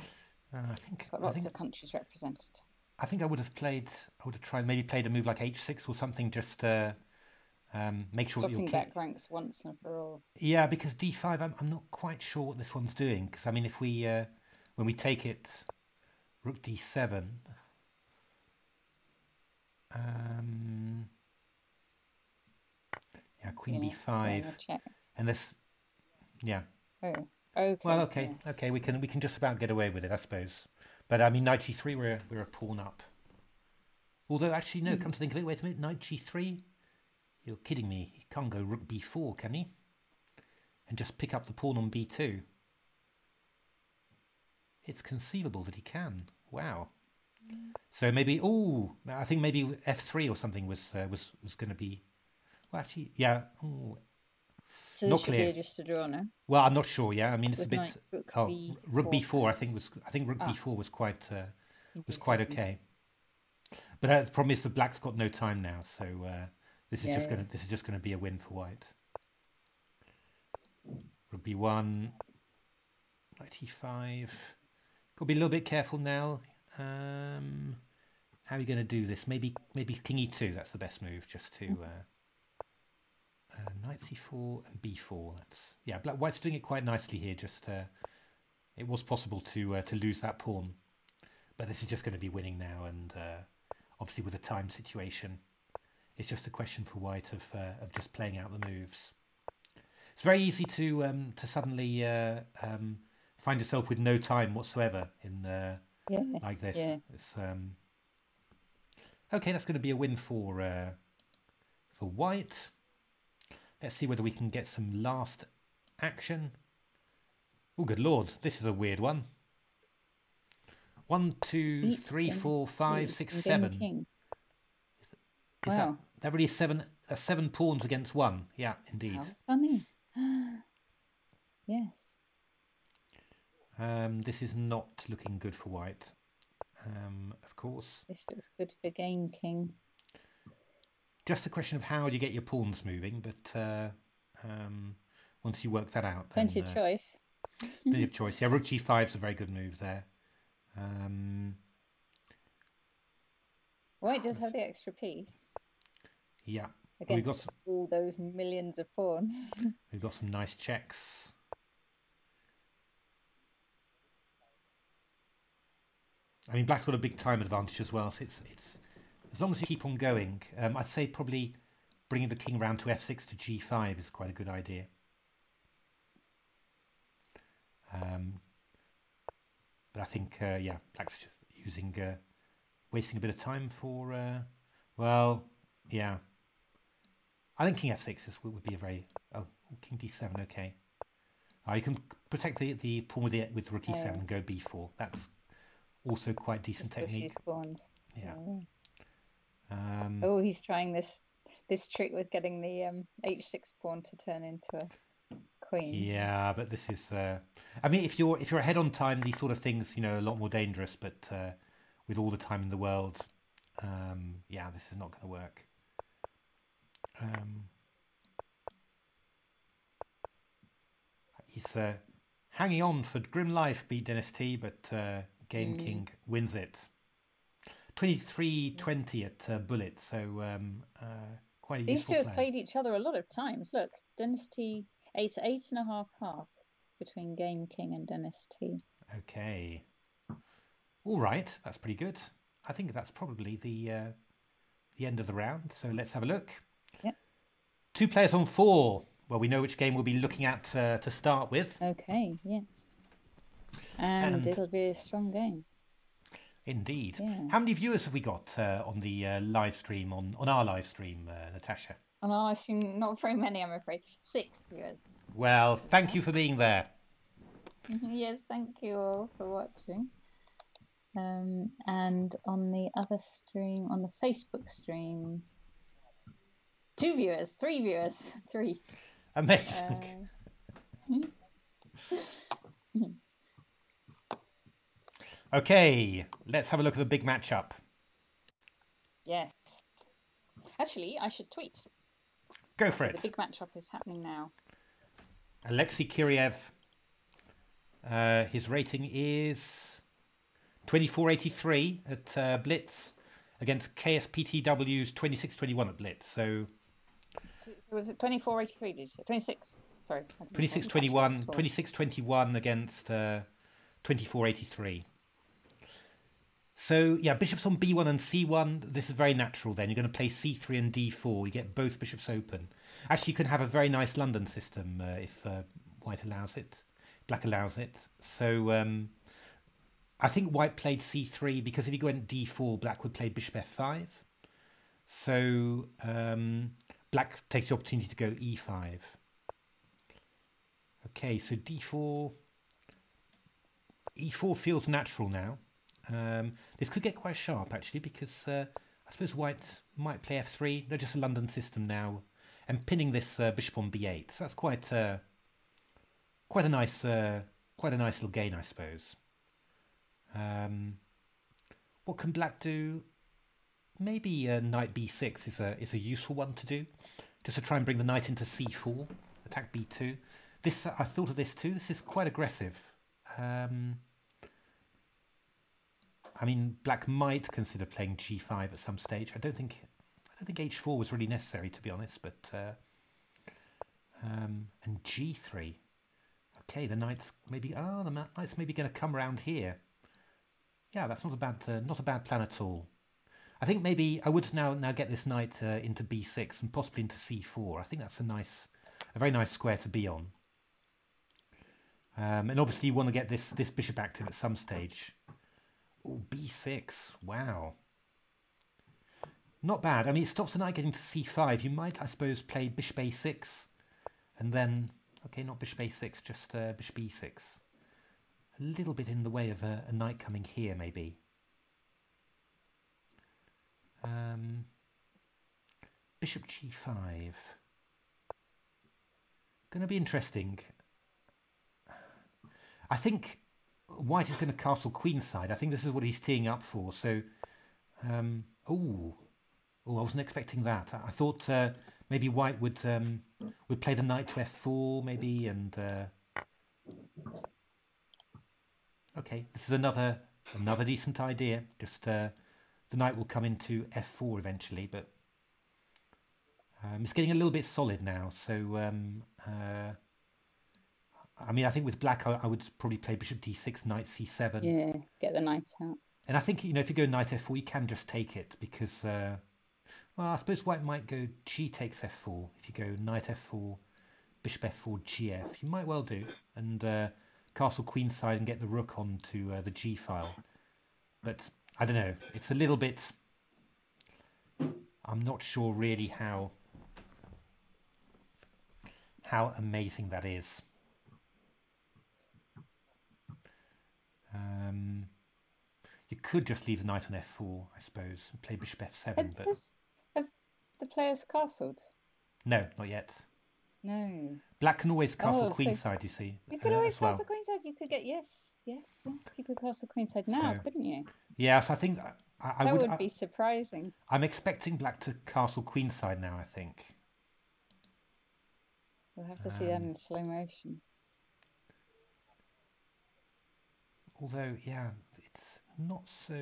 uh, I think got I lots think of countries represented. I think I would have played. I would have tried maybe played a move like h6 or something, just to um, make sure that Stopping you're. back ranks once and for all. Yeah, because d5, I'm, I'm not quite sure what this one's doing. Because I mean, if we uh, when we take it, rook d7. Um, yeah, queen Yeah, b5, check. and this. Yeah. Oh, okay. Well, okay, yes. okay, we can we can just about get away with it, I suppose. But I mean, knight g3, we're we're a pawn up. Although, actually, no. Come to think of it, wait a minute, knight g3. You're kidding me. He can't go rook b4, can he? And just pick up the pawn on b2. It's conceivable that he can. Wow. So maybe, oh, I think maybe f3 or something was uh, was was going to be. Well, actually, yeah. Ooh. So not this should clear. be just a draw now. Well, I'm not sure. Yeah, I mean, it's With a bit. rook Oh, B4 rook b4. I think was I think rook Ah. b4 was quite uh, was quite okay. But uh, the problem is the black's got no time now, so uh, this is Yeah, just yeah. gonna this is just gonna be a win for white. B1, knight e5. Got to be a little bit careful now. Um, how are you going to do this? Maybe maybe king e2. That's the best move. Just to Mm-hmm. uh, uh, knight c4 and b4. That's yeah. Black white's doing it quite nicely here. Just uh, it was possible to uh, to lose that pawn, but this is just going to be winning now, and uh, obviously with a time situation, it's just a question for white of uh, of just playing out the moves. It's very easy to um, to suddenly uh, um, find yourself with no time whatsoever in uh, Yeah. like this. Yeah. It's um, okay. That's going to be a win for uh, for white. Let's see whether we can get some last action. Oh, good lord! This is a weird one. One, two, Beats three, against four, five, two six, and seven. game king. Is that, Wow. that really is seven? Uh, seven pawns against one. Yeah, indeed. How funny. <gasps> yes. Um, this is not looking good for white. Um, of course, This looks good for game king. Just a question of how you get your pawns moving. But uh, um, once you work that out, then, Plenty of uh, choice. plenty of <laughs> choice. Yeah, rook g5 is a very good move there. Um, White does have the extra piece yeah, we've got some, all those millions of pawns. <laughs> we've got some nice checks. I mean, black's got a big time advantage as well, so it's it's as long as you keep on going. Um, I'd say probably bringing the king round to f6 to g5 is quite a good idea. Um, but I think, uh, yeah, black's just using uh, wasting a bit of time for. Uh, well, yeah. I think king f6 is, would be a very oh king d7 okay. Uh, you can protect the the pawn with the with rook e7 Yeah. and go b4. That's also quite decent Just technique. these pawns. Um, Oh, he's trying this this trick with getting the um, h6 pawn to turn into a queen. Yeah, but this is. Uh, I mean, if you're if you're ahead on time, these sort of things, you know, a lot more dangerous. But uh, with all the time in the world, um, yeah, this is not going to work. Um, he's uh, hanging on for grim life, beat Dynasty, but uh, Game Mm. King wins it. 23-20 at uh, Bullet, so um, uh, quite a These two have player. played each other a lot of times. Look, Dynasty Eight eight and a half half between Game King and Dynasty. Okay. All right, that's pretty good. I think that's probably the uh, the end of the round. So let's have a look. Yep. Two players on four. Well, we know which game we'll be looking at uh, to start with. Okay, yes. And, And- it'll be a strong game. Indeed. Yeah. How many viewers have we got uh, on the uh, live stream on on our live stream, uh, Natasha? And I assume not very many, I'm afraid. Six viewers. Well, thank you for being there. yes, thank you all for watching. Um, and on the other stream, on the Facebook stream, two viewers, three viewers, <laughs> three. Amazing. <laughs> Okay, let's have a look at the big matchup. yes. Actually, I should tweet. Go for The it. big matchup is happening now. Alexei Kiriev. Uh, his rating is 2483 at uh, Blitz against KSPTW's 2621 at Blitz. So So- so Was it 2483, did you say? 26. Sorry. I didn't- I didn't catch 2621 that before. 2621 against uh, 2483. So yeah, bishops on b1 and c1. This is very natural. Then you're going to play c3 and d4. You get both bishops open. Actually, you can have a very nice London system uh, if uh, white allows it, black allows it. So um, I think white played c3 because if you go went d4, black would play bishop f5. So um, black takes the opportunity to go e e5. Okay, so d4. e4 feels natural now. Um, this could get quite sharp actually because uh, I suppose white might play f3. No, just a London system now, and pinning this uh, bishop on b8. So that's quite uh, quite a nice uh, quite a nice little gain, I suppose. Um, what can black do? Maybe uh, knight b6 is a is a useful one to do, just to try and bring the knight into c4, attack b2. This I thought of this too. This is quite aggressive. Um, I mean, black might consider playing g5 at some stage. I don't think I don't think h4 was really necessary to be honest, but uh, um, and g3. Okay, the knight's maybe oh the knight's maybe going to come around here. Yeah, that's not a bad uh, not a bad plan at all. I think maybe I would now now get this knight uh, into b6 and possibly into c4. I think that's a nice, a very nice square to be on. Um, and obviously you want to get this this bishop active at some stage. Oh, b6. Wow. Not bad. I mean, it stops the knight getting to c5. You might, I suppose, play bishop a6, and then okay, not bishop a6, just uh, bishop b6. A little bit in the way of a, a knight coming here, maybe. Um, bishop g5. Going to be interesting. I think white is going to castle queenside. I think this is what he's teeing up for. So, um, oh, oh, I wasn't expecting that. I, I thought uh, maybe white would um, would play the knight to f4, maybe, and uh, okay, this is another another decent idea. Just uh, the knight will come into f4 eventually, but um, it's getting a little bit solid now. So, um, uh, I mean, I think with black, I, I would probably play bishop d6, knight c7. Yeah, get the knight out. And I think, you know, if you go knight f4, you can just take it because, uh, well, I suppose white might go g takes f4. If you go knight f4, bishop f4, gf, you might well do. And uh, castle queenside and get the rook onto uh, the g file. But I don't know. It's a little bit. I'm not sure really how how amazing that is. Um, you could just leave the knight on f4, I suppose, and play bishop f7, Have, but has, have the players castled? no, not yet. No. Black can always castle Oh, so- queenside, you see. You could uh, always well. castle queenside. You could get yes, yes, yes. You could castle queenside now, So- couldn't you? Yes, I think I, I that would. would I, be surprising. I'm expecting black to castle queenside now. I think. We'll have to see that Um, in slow motion. Although, yeah, it's not so.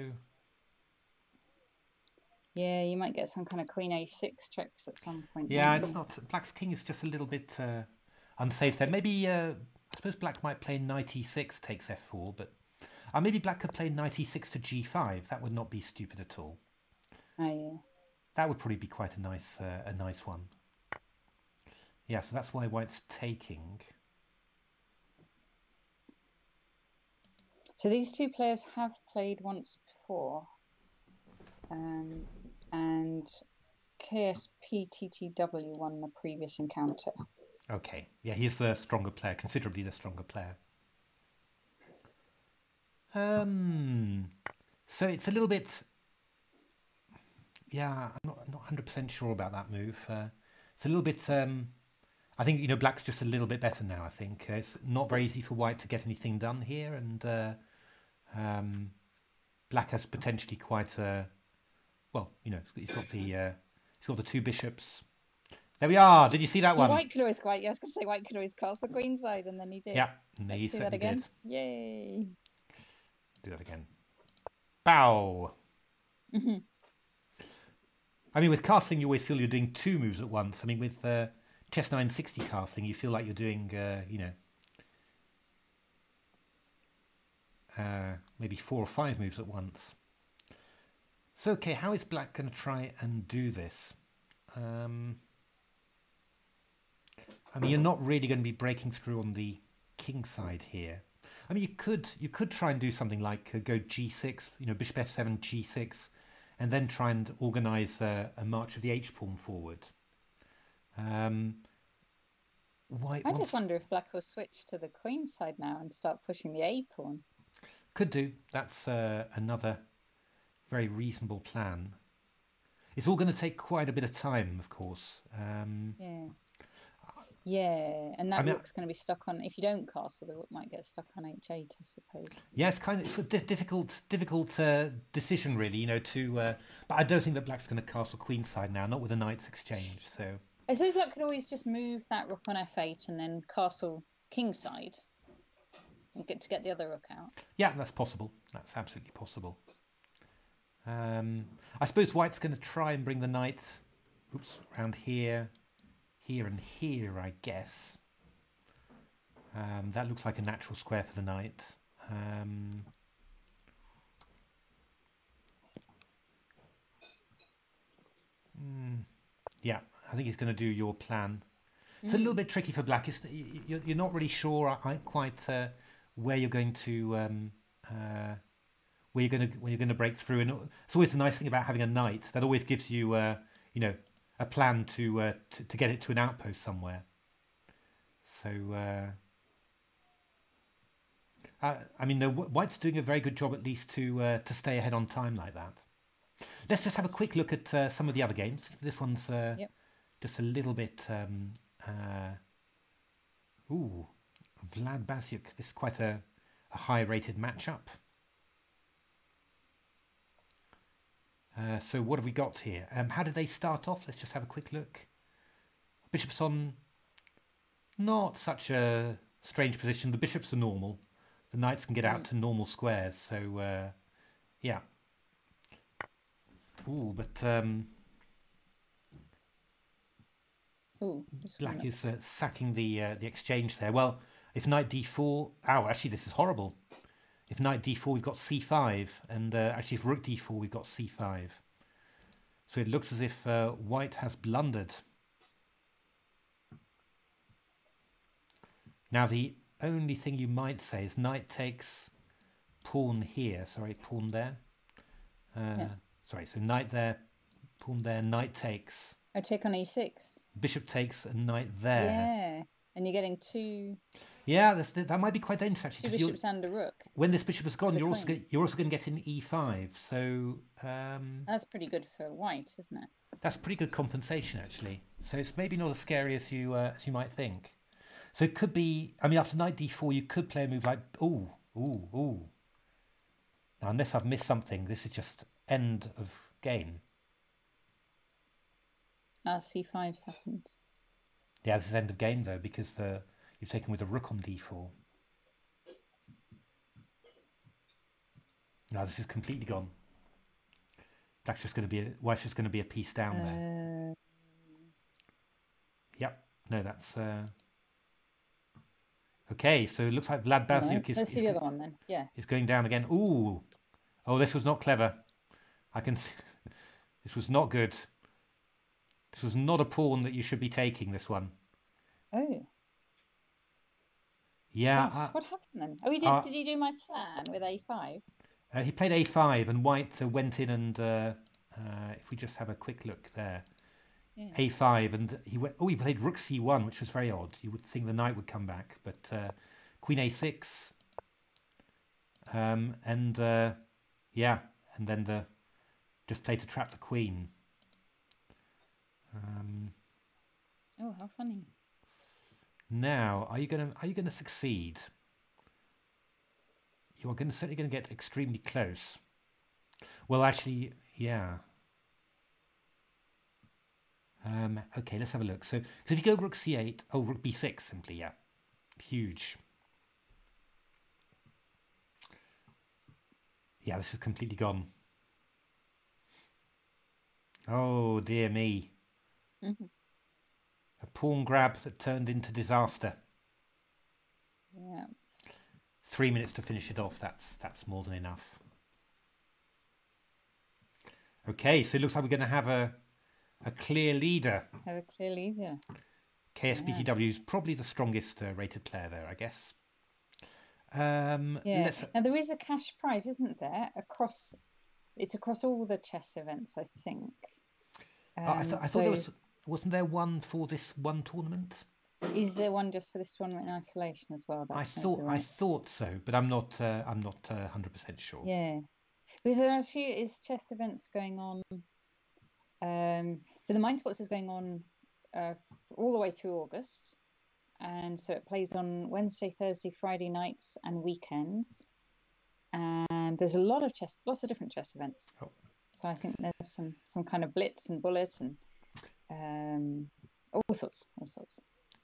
Yeah, you might get some kind of queen a6 tricks at some point. Yeah, mightn't it's not. Black's king is just a little bit uh, unsafe there. Maybe uh, I suppose black might play knight e6 takes f4, but uh, maybe black could play knight e6 to g5. That would not be stupid at all. Oh yeah. That would probably be quite a nice uh, a nice one. Yeah, so that's why white's taking. So these two players have played once before, um, and KSPTTW won the previous encounter. Okay, yeah, he's the stronger player, considerably the stronger player. Um, so it's a little bit. Yeah, I'm not not hundred percent sure about that move. Uh, it's a little bit. Um, I think you know black's just a little bit better now. I think uh, it's not very easy for white to get anything done here, and uh, um, black has potentially quite a. Well, you know, he's got the uh, he's got the two bishops. There we are. Did you see that one? white could always quite. Yeah, I was going to say white could always castle queenside, and then he did. Yeah, and he Let's see that again. did. Yay! Do that again. Bow. Mhm. I mean, with castling, you always feel you're doing two moves at once. I mean, with uh, chess 960 castling, you feel like you're doing, uh, you know, uh, maybe four or five moves at once. So, okay, how is black going to try and do this? Um, I mean, you're not really going to be breaking through on the king side here. I mean, you could you could try and do something like uh, go g6, you know, bishop f7, g6, and then try and organise uh, a march of the h pawn forward. Um, white I just wonder if black will switch to the queen side now and start pushing the a pawn. Could do. That's uh, another very reasonable plan. It's all going to take quite a bit of time, of course. Um, Yeah. Yeah, and that I mean- rook's going to be stuck on. If you don't castle, the rook might get stuck on h8, I suppose. yeah, it's kind of it's a di- difficult, difficult uh, decision, really. You know, to. Uh, but I don't think that black's going to castle queenside now, not with a knight's exchange. So I suppose black could always just move that rook on f8 and then castle kingside get to get the other rook out. yeah, that's possible. That's absolutely possible. Um, I suppose white's going to try and bring the knight, oops, around here, here, and here. I guess. Um, that looks like a natural square for the knight. Um, mm, yeah, I think he's going to do your plan. It's a little bit tricky for black. It's, y- y- you're, you're not really sure I, I quite uh, where you're going to um, uh, where you're going to when you're going to break through. And it's always the nice thing about having a knight that always gives you uh, you know a plan to, uh, to to get it to an outpost somewhere. So. Uh, uh, I mean, the White's doing a very good job, at least, to uh, to stay ahead on time like that. Let's just have a quick look at uh, some of the other games. This one's uh, Yep. just a little bit. Um, uh, ooh, Vlad Basiuk. This is quite a, a high-rated matchup. Uh, so what have we got here? Um, how did they start off? Let's just have a quick look. Bishop's on not such a strange position. The bishops are normal. The knights can get out to normal squares. So uh, yeah. Ooh, but um, Ooh, Black is uh, sacking the uh, the exchange there. Well, if knight d4, ow, actually this is horrible. If knight d4, we've got c5, and uh, actually if rook d4, we've got c5. So it looks as if uh, white has blundered. Now the only thing you might say is knight takes pawn here. Sorry, pawn there. Uh, Yeah. Sorry, so knight there, pawn there, knight takes. Oh, take on e6. Bishop takes and knight there. Yeah, and you're getting two. Yeah, that's, that might be quite dangerous actually. Two bishops and a rook. when this bishop is gone, you're also queen. go- you're also going to get an e5. So um, That's pretty good for white, isn't it? that's pretty good compensation actually. So it's maybe not as scary as you uh, as you might think. So it could be. I mean, after knight d4, you could play a move like ooh ooh ooh. Now, unless I've missed something, this is just end of game. Ah, c5's happened. Yeah, this is end of game though because the you've taken with a rook on d4. Now this is completely gone. That's just going to be a, white's just going to be a piece down there. Uh, Yep. No, that's uh... okay. So it looks like Vlad Basiuk is, is, see the other one then. Yeah. is going down again. Ooh, oh, this was not clever. I can. See, <laughs> this was not good. This was not a pawn that you should be taking. This one. Oh. Yeah. oh, uh, what happened then? Oh, he did. uh, did he do my plan with a5? Uh, he played a5 and white uh, went in and uh, uh, if we just have a quick look there, Yeah. a5 and he went. Oh, he played rook c1, which was very odd. You would think the knight would come back, but uh, queen a6, um, and uh, yeah, and then the just played to trap the queen. Um, Oh, how funny. Now, are you gonna are you gonna succeed? You are going to certainly going to get extremely close. Well, actually, yeah. Um, okay, let's have a look. So, if you go rook c8, oh, rook b6, simply, yeah, huge. Yeah, this is completely gone. Oh dear me, Mhm. A pawn grab that turned into disaster. Yeah. Three minutes to finish it off. That's that's more than enough. Okay, so it looks like we're going to have a a clear leader. Have a clear lead, yeah. KSBTW is probably the strongest uh, rated player there, I guess. Um, Yeah. there is a cash prize, isn't there? Across, it's across all the chess events, I think. oh, I, th- Um, I thought there was wasn't there one for this one tournament? Is there one just for this tournament in isolation as well? I thought I thought so, but I'm not uh, I'm not hundred percent sure. Yeah, because there actually is chess events going on. Um, so the Mind Sports is going on uh, all the way through August, and so it plays on Wednesday, Thursday, Friday nights, and weekends. And there's a lot of chess, lots of different chess events. Oh. So I think there's some some kind of blitz and bullet and um, all sorts, all sorts.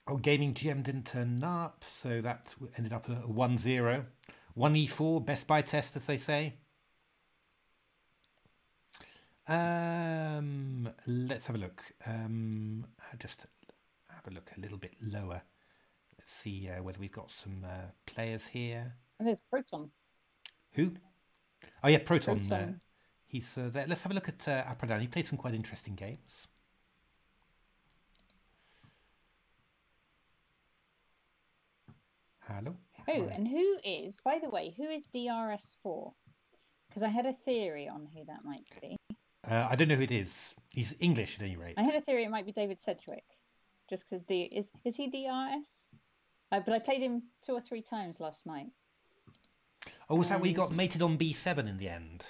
Oh, Gaming GM didn't turn up, so that ended up a, a 1 0. 1 e4, best by test, as they say. Um, let's have a look. Um, just have a look a little bit lower. Let's see uh, whether we've got some uh, players here. And there's Proton. Who? Oh, yeah, Proton. Uh, Proton. he's uh, there. Let's have a look at uh, Apradan. He played some quite interesting games. Hello. Oh, and who is, by the way, who is DRS4? Because I had a theory on who that might be. Uh, I don't know who it is. He's English at any rate. I had a theory it might be David Sedgwick, just because D is is he DRS? Uh, but I played him two or three times last night. Oh, was that where you got mated on b7 in the end?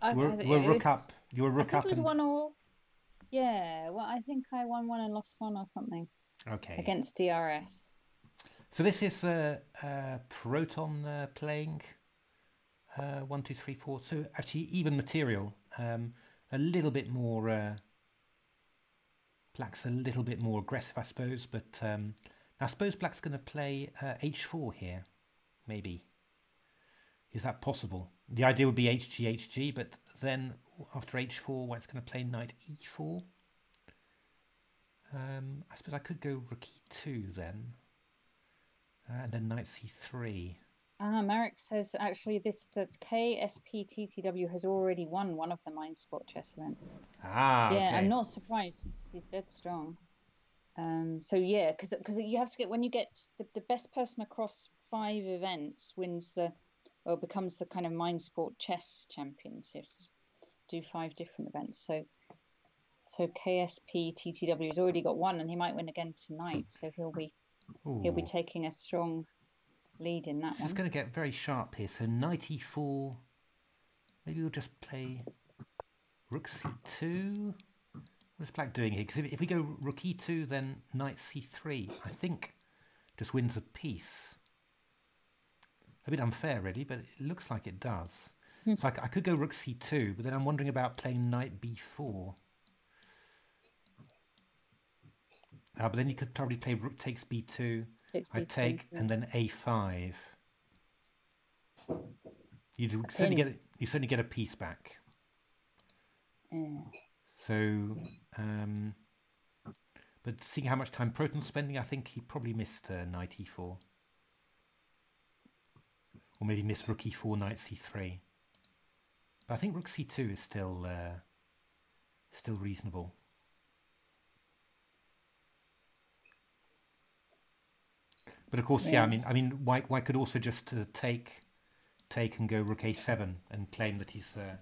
I, were, I- were it rook was- up. You were I rook think up. it was and... one all. Yeah, well, I think I won one and lost one or something Okay. against DRS. So this is uh, uh, Proton uh, playing uh, one, two, three, four. So actually, even material. Um, a little bit more. Uh, black's a little bit more aggressive, I suppose. But um, I suppose black's going to play uh, h4 here. Maybe. Is that possible? The idea would be hg, hg, but then after h4, white's going to play knight e4. Um, I suppose I could go rook e2 then. Uh, and then knight c3. Ah, Marek says actually this that KSPTTW has already won one of the Mind Sport chess events. Ah, yeah, okay. I'm not surprised. He's, he's dead strong. Um, so yeah, because because you have to get when you get the, the best person across five events wins the or becomes the kind of mind sport chess champions. You have to do five different events. So so KSP TTW has already got one, and he might win again tonight. So he'll be He'll be taking a strong lead in that This is one. going to get very sharp here. So knight e4. Maybe we'll just play rook c2. What's black doing here? Because if, if we go rook e2, then knight c3, I think just wins a piece. A bit unfair, really, but it looks like it does. Hmm. so I, I could go rook c2, but then I'm wondering about playing knight b4. Uh, but then you could probably play rook takes b2. Takes I B2, take yeah. and then a5. You certainly get you certainly get a piece back. Yeah. So, um, but seeing how much time Proton's spending, I think he probably missed uh, knight e4, or maybe missed rook e4, knight c3. But I think rook c2 is still uh, still reasonable. But of course, yeah. Yeah. I mean, I mean, White White could also just uh, take take and go rook a7 and claim that he's uh,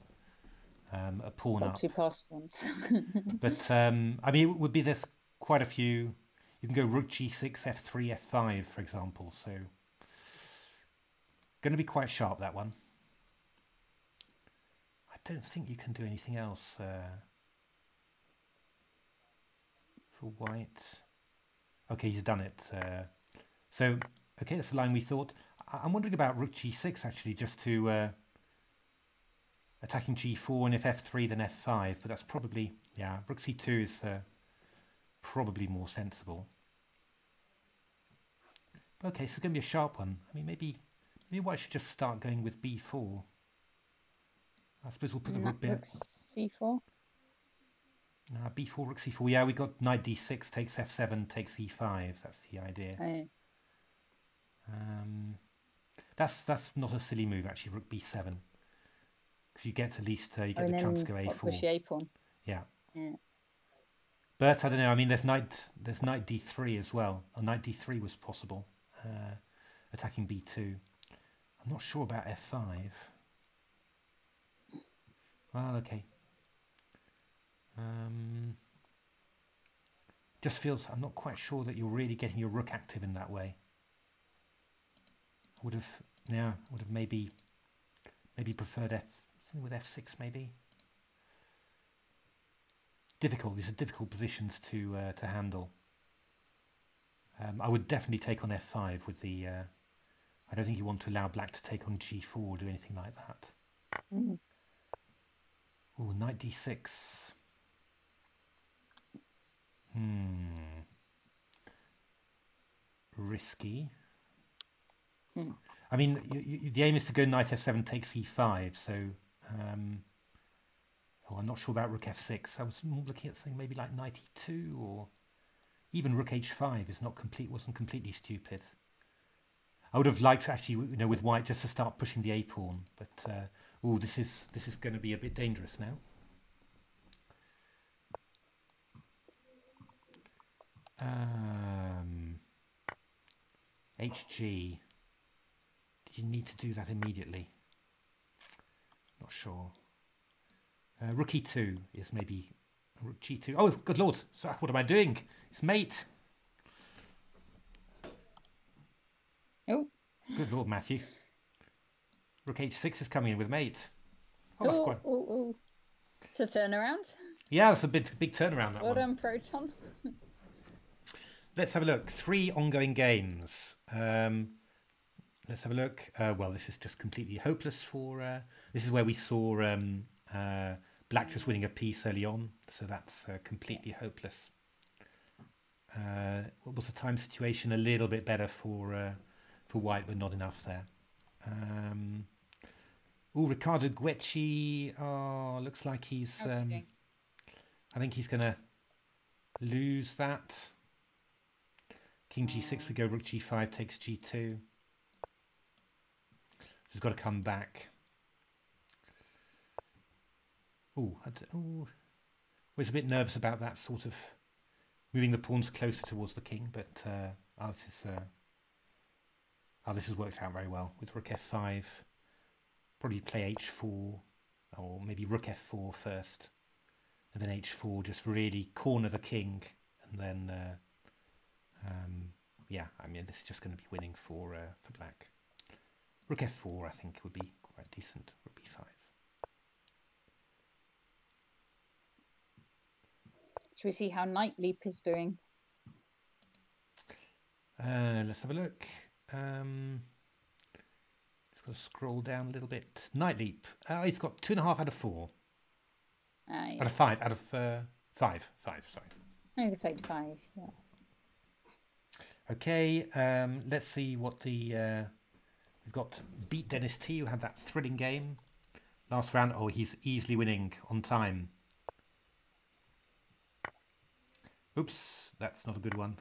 um, a pawn Got up. two passed ones. <laughs> But um, I mean, it would be there's quite a few. You can go rook g6, f3, f5, for example. So going to be quite sharp that one. I don't think you can do anything else uh, for white. Okay, he's done it. Uh, so okay, that's the line we thought. I- I'm wondering about rook g6 actually, just to uh, attacking g4 and if f3 then f5. But that's probably yeah. Rook c2 is uh, probably more sensible. Okay, so it's going to be a sharp one. I mean, maybe maybe white should just start going with b4. I suppose we'll put the rook rook c4. Uh, b4, rook c4. Yeah, we got knight d6 takes f7 takes e5. That's the idea. Oh, Um, that's that's not a silly move actually. Rook b7 because you get at least uh, you oh, get and the chance to go a4. the a pawn. Yeah. Yeah. But I don't know. I mean, there's knight there's knight d3 as well. Or knight d3 was possible. Uh, attacking b2. I'm not sure about f5. Well, okay. Um, just feels I'm not quite sure that you're really getting your rook active in that way. Would have yeah, would have maybe maybe preferred f with f6 maybe. Difficult. These are difficult positions to uh, to handle. Um, I would definitely take on f5 with the. Uh, I don't think you want to allow black to take on g4 or do anything like that. Mm. Ooh, knight d6. Hmm. Risky. Hmm. I mean, y y the aim is to go knight f7 takes e5, so. Um, oh, I'm not sure about rook f6. I was looking at something maybe like knight e2 or even rook h5 is not complete. wasn't completely stupid. I would have liked actually, you know, with white just to start pushing the a pawn, but uh, oh, this is this is going to be a bit dangerous now. Um, HG. You need to do that immediately? Not sure. Uh, rook e2 is maybe rook g2. Oh, good lord! So what am I doing? It's mate. Oh, Good lord, Matthew. Rook h6 is coming in with mate. Oh, that's oh, quite. oh, oh. It's a turnaround. Yeah, that's a big, big turnaround. That Well one. done, Proton. Let's have a look. Three ongoing games. Um, let's have a look. Uh, well, this is just completely hopeless for. Uh, this is where we saw um, uh, Black just winning a piece early on, so that's uh, completely hopeless. Uh, what was the time situation? A little bit better for uh, for White, but not enough there. Um, oh, Ricardo Guecci. Oh, looks like he's. Um. I think he's going to lose that. King g6, we go rook g5 takes g2. He's got to come back. Oh, oh, was a bit nervous about that sort of moving the pawns closer towards the king, but uh, oh, this is uh, oh, this has worked out very well with rook f5. Probably play h4 or maybe rook f4 first, and then h4 just really corner the king, and then uh, um, yeah, I mean, this is just going to be winning for uh, for black. Rook f4, I think, would be quite decent. Rook b5. Should we see how Knight Leap is doing? Uh, let's have a look. Um, just got to scroll down a little bit. Knight Leap. Uh, he's got two and a half out of four. Yeah. Out of five. Out of uh, five. Five, sorry. They played five. Yeah. Okay, um, let's see what the uh, we've got. Beat Dennis T. Who had that thrilling game last round. Oh, he's easily winning on time. Oops, that's not a good one.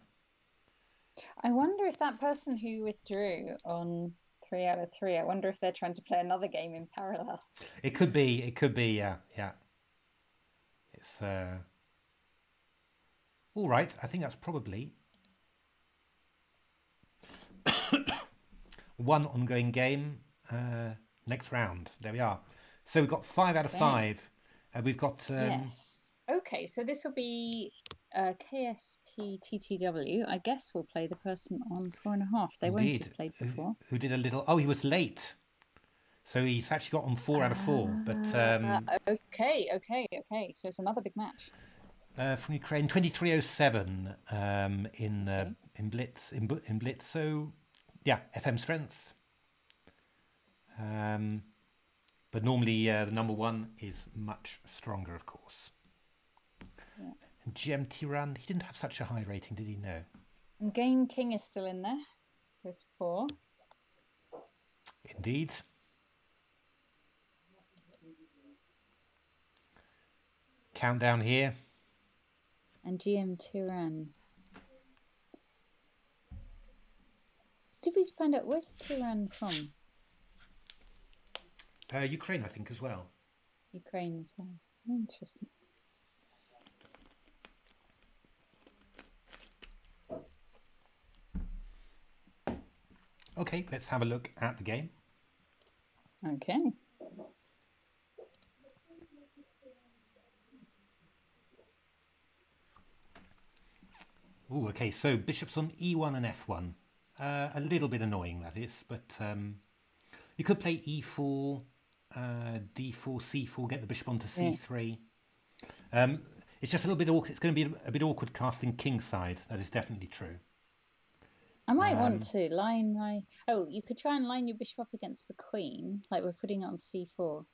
I wonder if that person who withdrew on three out of three, I wonder if they're trying to play another game in parallel. It could be. It could be. Yeah, yeah. It's uh, all right. I think that's probably one ongoing game. Uh, next round. There we are. So we've got five out of Okay. five. Uh, we've got um, yes. Okay, so this will be uh, KSP TTW. I guess we'll play the person on four and a half. They won't have played who- before. Who did a little? Oh, he was late. So he's actually got on four out of four. But um, Uh, okay, okay, okay. So it's another big match. uh, from Ukraine, twenty three oh seven um, in uh, in Blitz in, in Blitz. Yeah, FM strength. Um, but normally uh, the number one is much stronger, of course. Yeah. And GMT Run, he didn't have such a high rating, did he? No. And Game King is still in there with four. Indeed. Countdown here. And GM Tyran. Did we find out where's Tyran from? Uh, Ukraine, I think, as well. Ukraine as well. Interesting. Okay, let's have a look at the game. Okay. Ooh, okay, so bishops on e1 and f1. Uh, a little bit annoying, that is, but um, you could play e4, uh, d4, c4, get the bishop onto Yeah. c3. Um, it's just a little bit awkward. It's going to be a bit awkward castling kingside. That is definitely true. I might Um, want to line my. Oh, you could try and line your bishop up against the queen, like we're putting it on c4.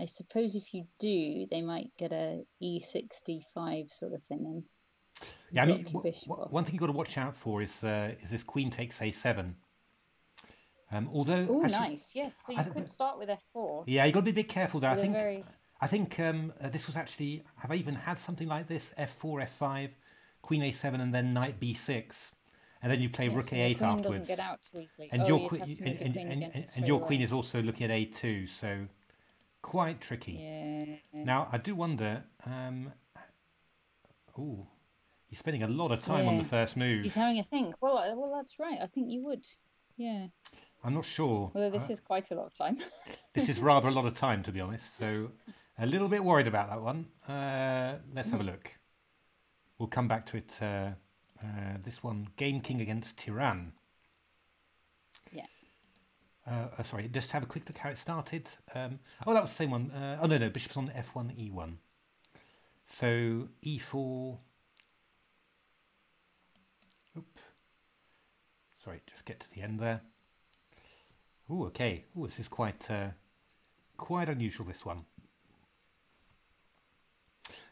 I suppose if you do, they might get a E e65 sort of thing in. Yeah, I mean, block your wh- bishop wh- off. one thing you've got to watch out for is uh, is this queen takes a7. Um, although, Oh, nice. Yes, so you I could start with f4. yeah, you've got to be a bit careful there. I think very- I think um, uh, this was actually. Have I even had something like this? F4, F5, Queen A7, and then Knight B6, and then you play Yeah, Rook so A8 queen afterwards. doesn't get out too easily. And oh, your queen, and, and, and, and, your queen is also looking at A2, so quite tricky. Yeah. Now I do wonder. Um, oh, he's spending a lot of time on the first move. He's having a think. Well, well, that's right. I think you would. Yeah. I'm not sure. Although this Uh, is quite a lot of time. <laughs> this is rather a lot of time, to be honest. So <laughs> a little bit worried about that one. Uh, let's have a look. We'll come back to it. Uh, uh, this one, Game King against Tyran. Yeah. Uh, uh, sorry, just have a quick look how it started. Um, oh, that was the same one. Uh, oh no, no, Bishop's on F1, E1. So E4. Oop. Sorry, just get to the end there. Oh, okay. Oh, this is quite uh, quite unusual. This one.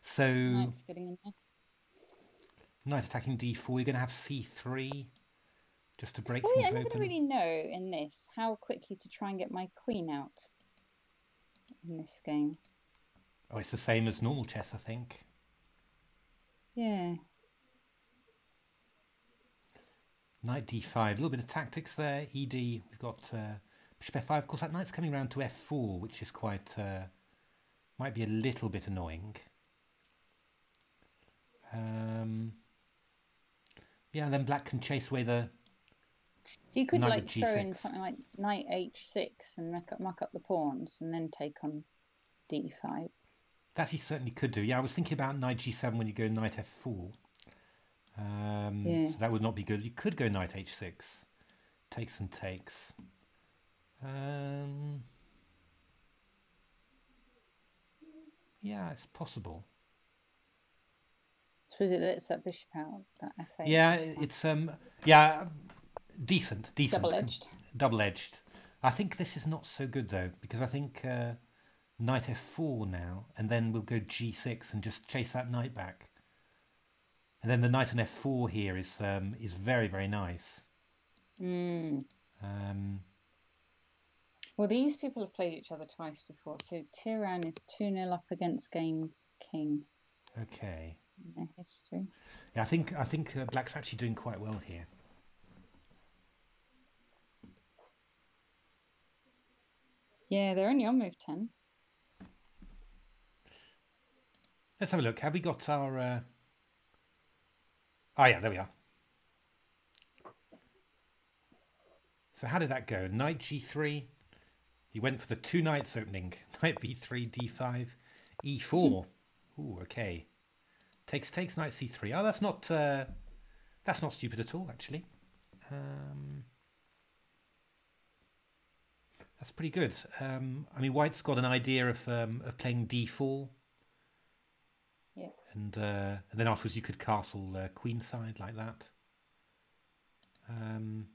So Knight's getting in there. knight attacking d4. You're going to have c3 just to break Oh, yeah, I things never open. really know in this how quickly to try and get my queen out in this game. Oh, it's the same as normal chess, I think. Yeah. Knight d5. A little bit of tactics there. Ed. We've got uh, bishop f5. Of course, that knight's coming round to f4, which is quite uh, might be a little bit annoying. Um, yeah, and then black can chase away the you could like throw in G6. something like knight h6 and muck up, muck up the pawns and then take on d5. That he certainly could do. Yeah, I was thinking about knight g7 when you go knight f4. Um, Yeah. So that would not be good. You could go knight h6. Takes and takes. Um, yeah, it's possible. suppose it lets that bishop out, that f8. Yeah, it's um, yeah, decent, decent. Double edged. Double edged. I think this is not so good though because I think uh, knight f4 now, and then we'll go g6 and just chase that knight back. And then the knight on f4 here is um, is very very nice. Mm. Um, Well, these people have played each other twice before. So Tiran is 2 0 up against Game King okay. in their history. Yeah, I think I think uh, Black's actually doing quite well here. Yeah, they're only on move 10. Let's have a look. Have we got our? Uh... Oh yeah, there we are. So how did that go? Knight g3. He went for the two knights opening. <laughs> Knight b3, d5, e4. Ooh, okay. Takes takes knight c3. Oh, that's not uh, that's not stupid at all, actually. Um, that's pretty good. Um, I mean, White's got an idea of um, of playing d4 Yeah. And uh, and then afterwards you could castle uh, queenside like that. Um,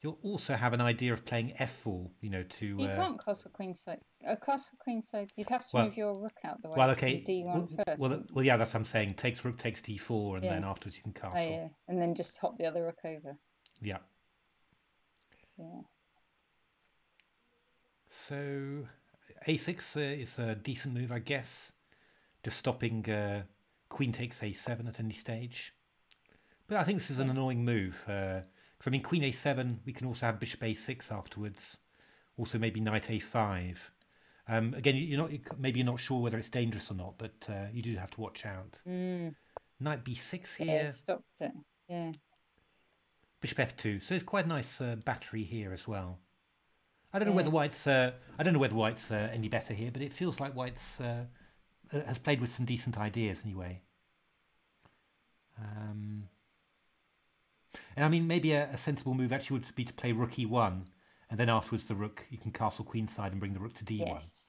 you'll also have an idea of playing f4, you know, to You uh, can't castle queenside. Uh, castle queenside, you'd have to Well- move your rook out the way. well, okay, D1 well, first. well, well, yeah, that's what I'm saying. Takes rook, takes d4, and then afterwards you can Oh, castle. yeah. And then just hop the other rook over. yeah. Yeah. So a6 uh, is a decent move, I guess. Just stopping uh, queen takes a7 at any stage. But I think this is an annoying move. Because, I mean, queen a7, we can also have bishop a6 afterwards. Also maybe knight a5. Um, again, you- you're not maybe you're not sure whether it's dangerous or not, but uh, you do have to watch out. Mm. Knight b6 Yeah, here, stopped it. Yeah. bishop f2. So it's quite a nice uh, battery here as well. I don't know Yeah. whether White's uh, I don't know whether White's uh, any better here, but it feels like White's uh, uh, has played with some decent ideas anyway. Um, and I mean, maybe a, a sensible move actually would be to play rook e1, and then afterwards the rook you can castle queenside and bring the rook to d1. Yes.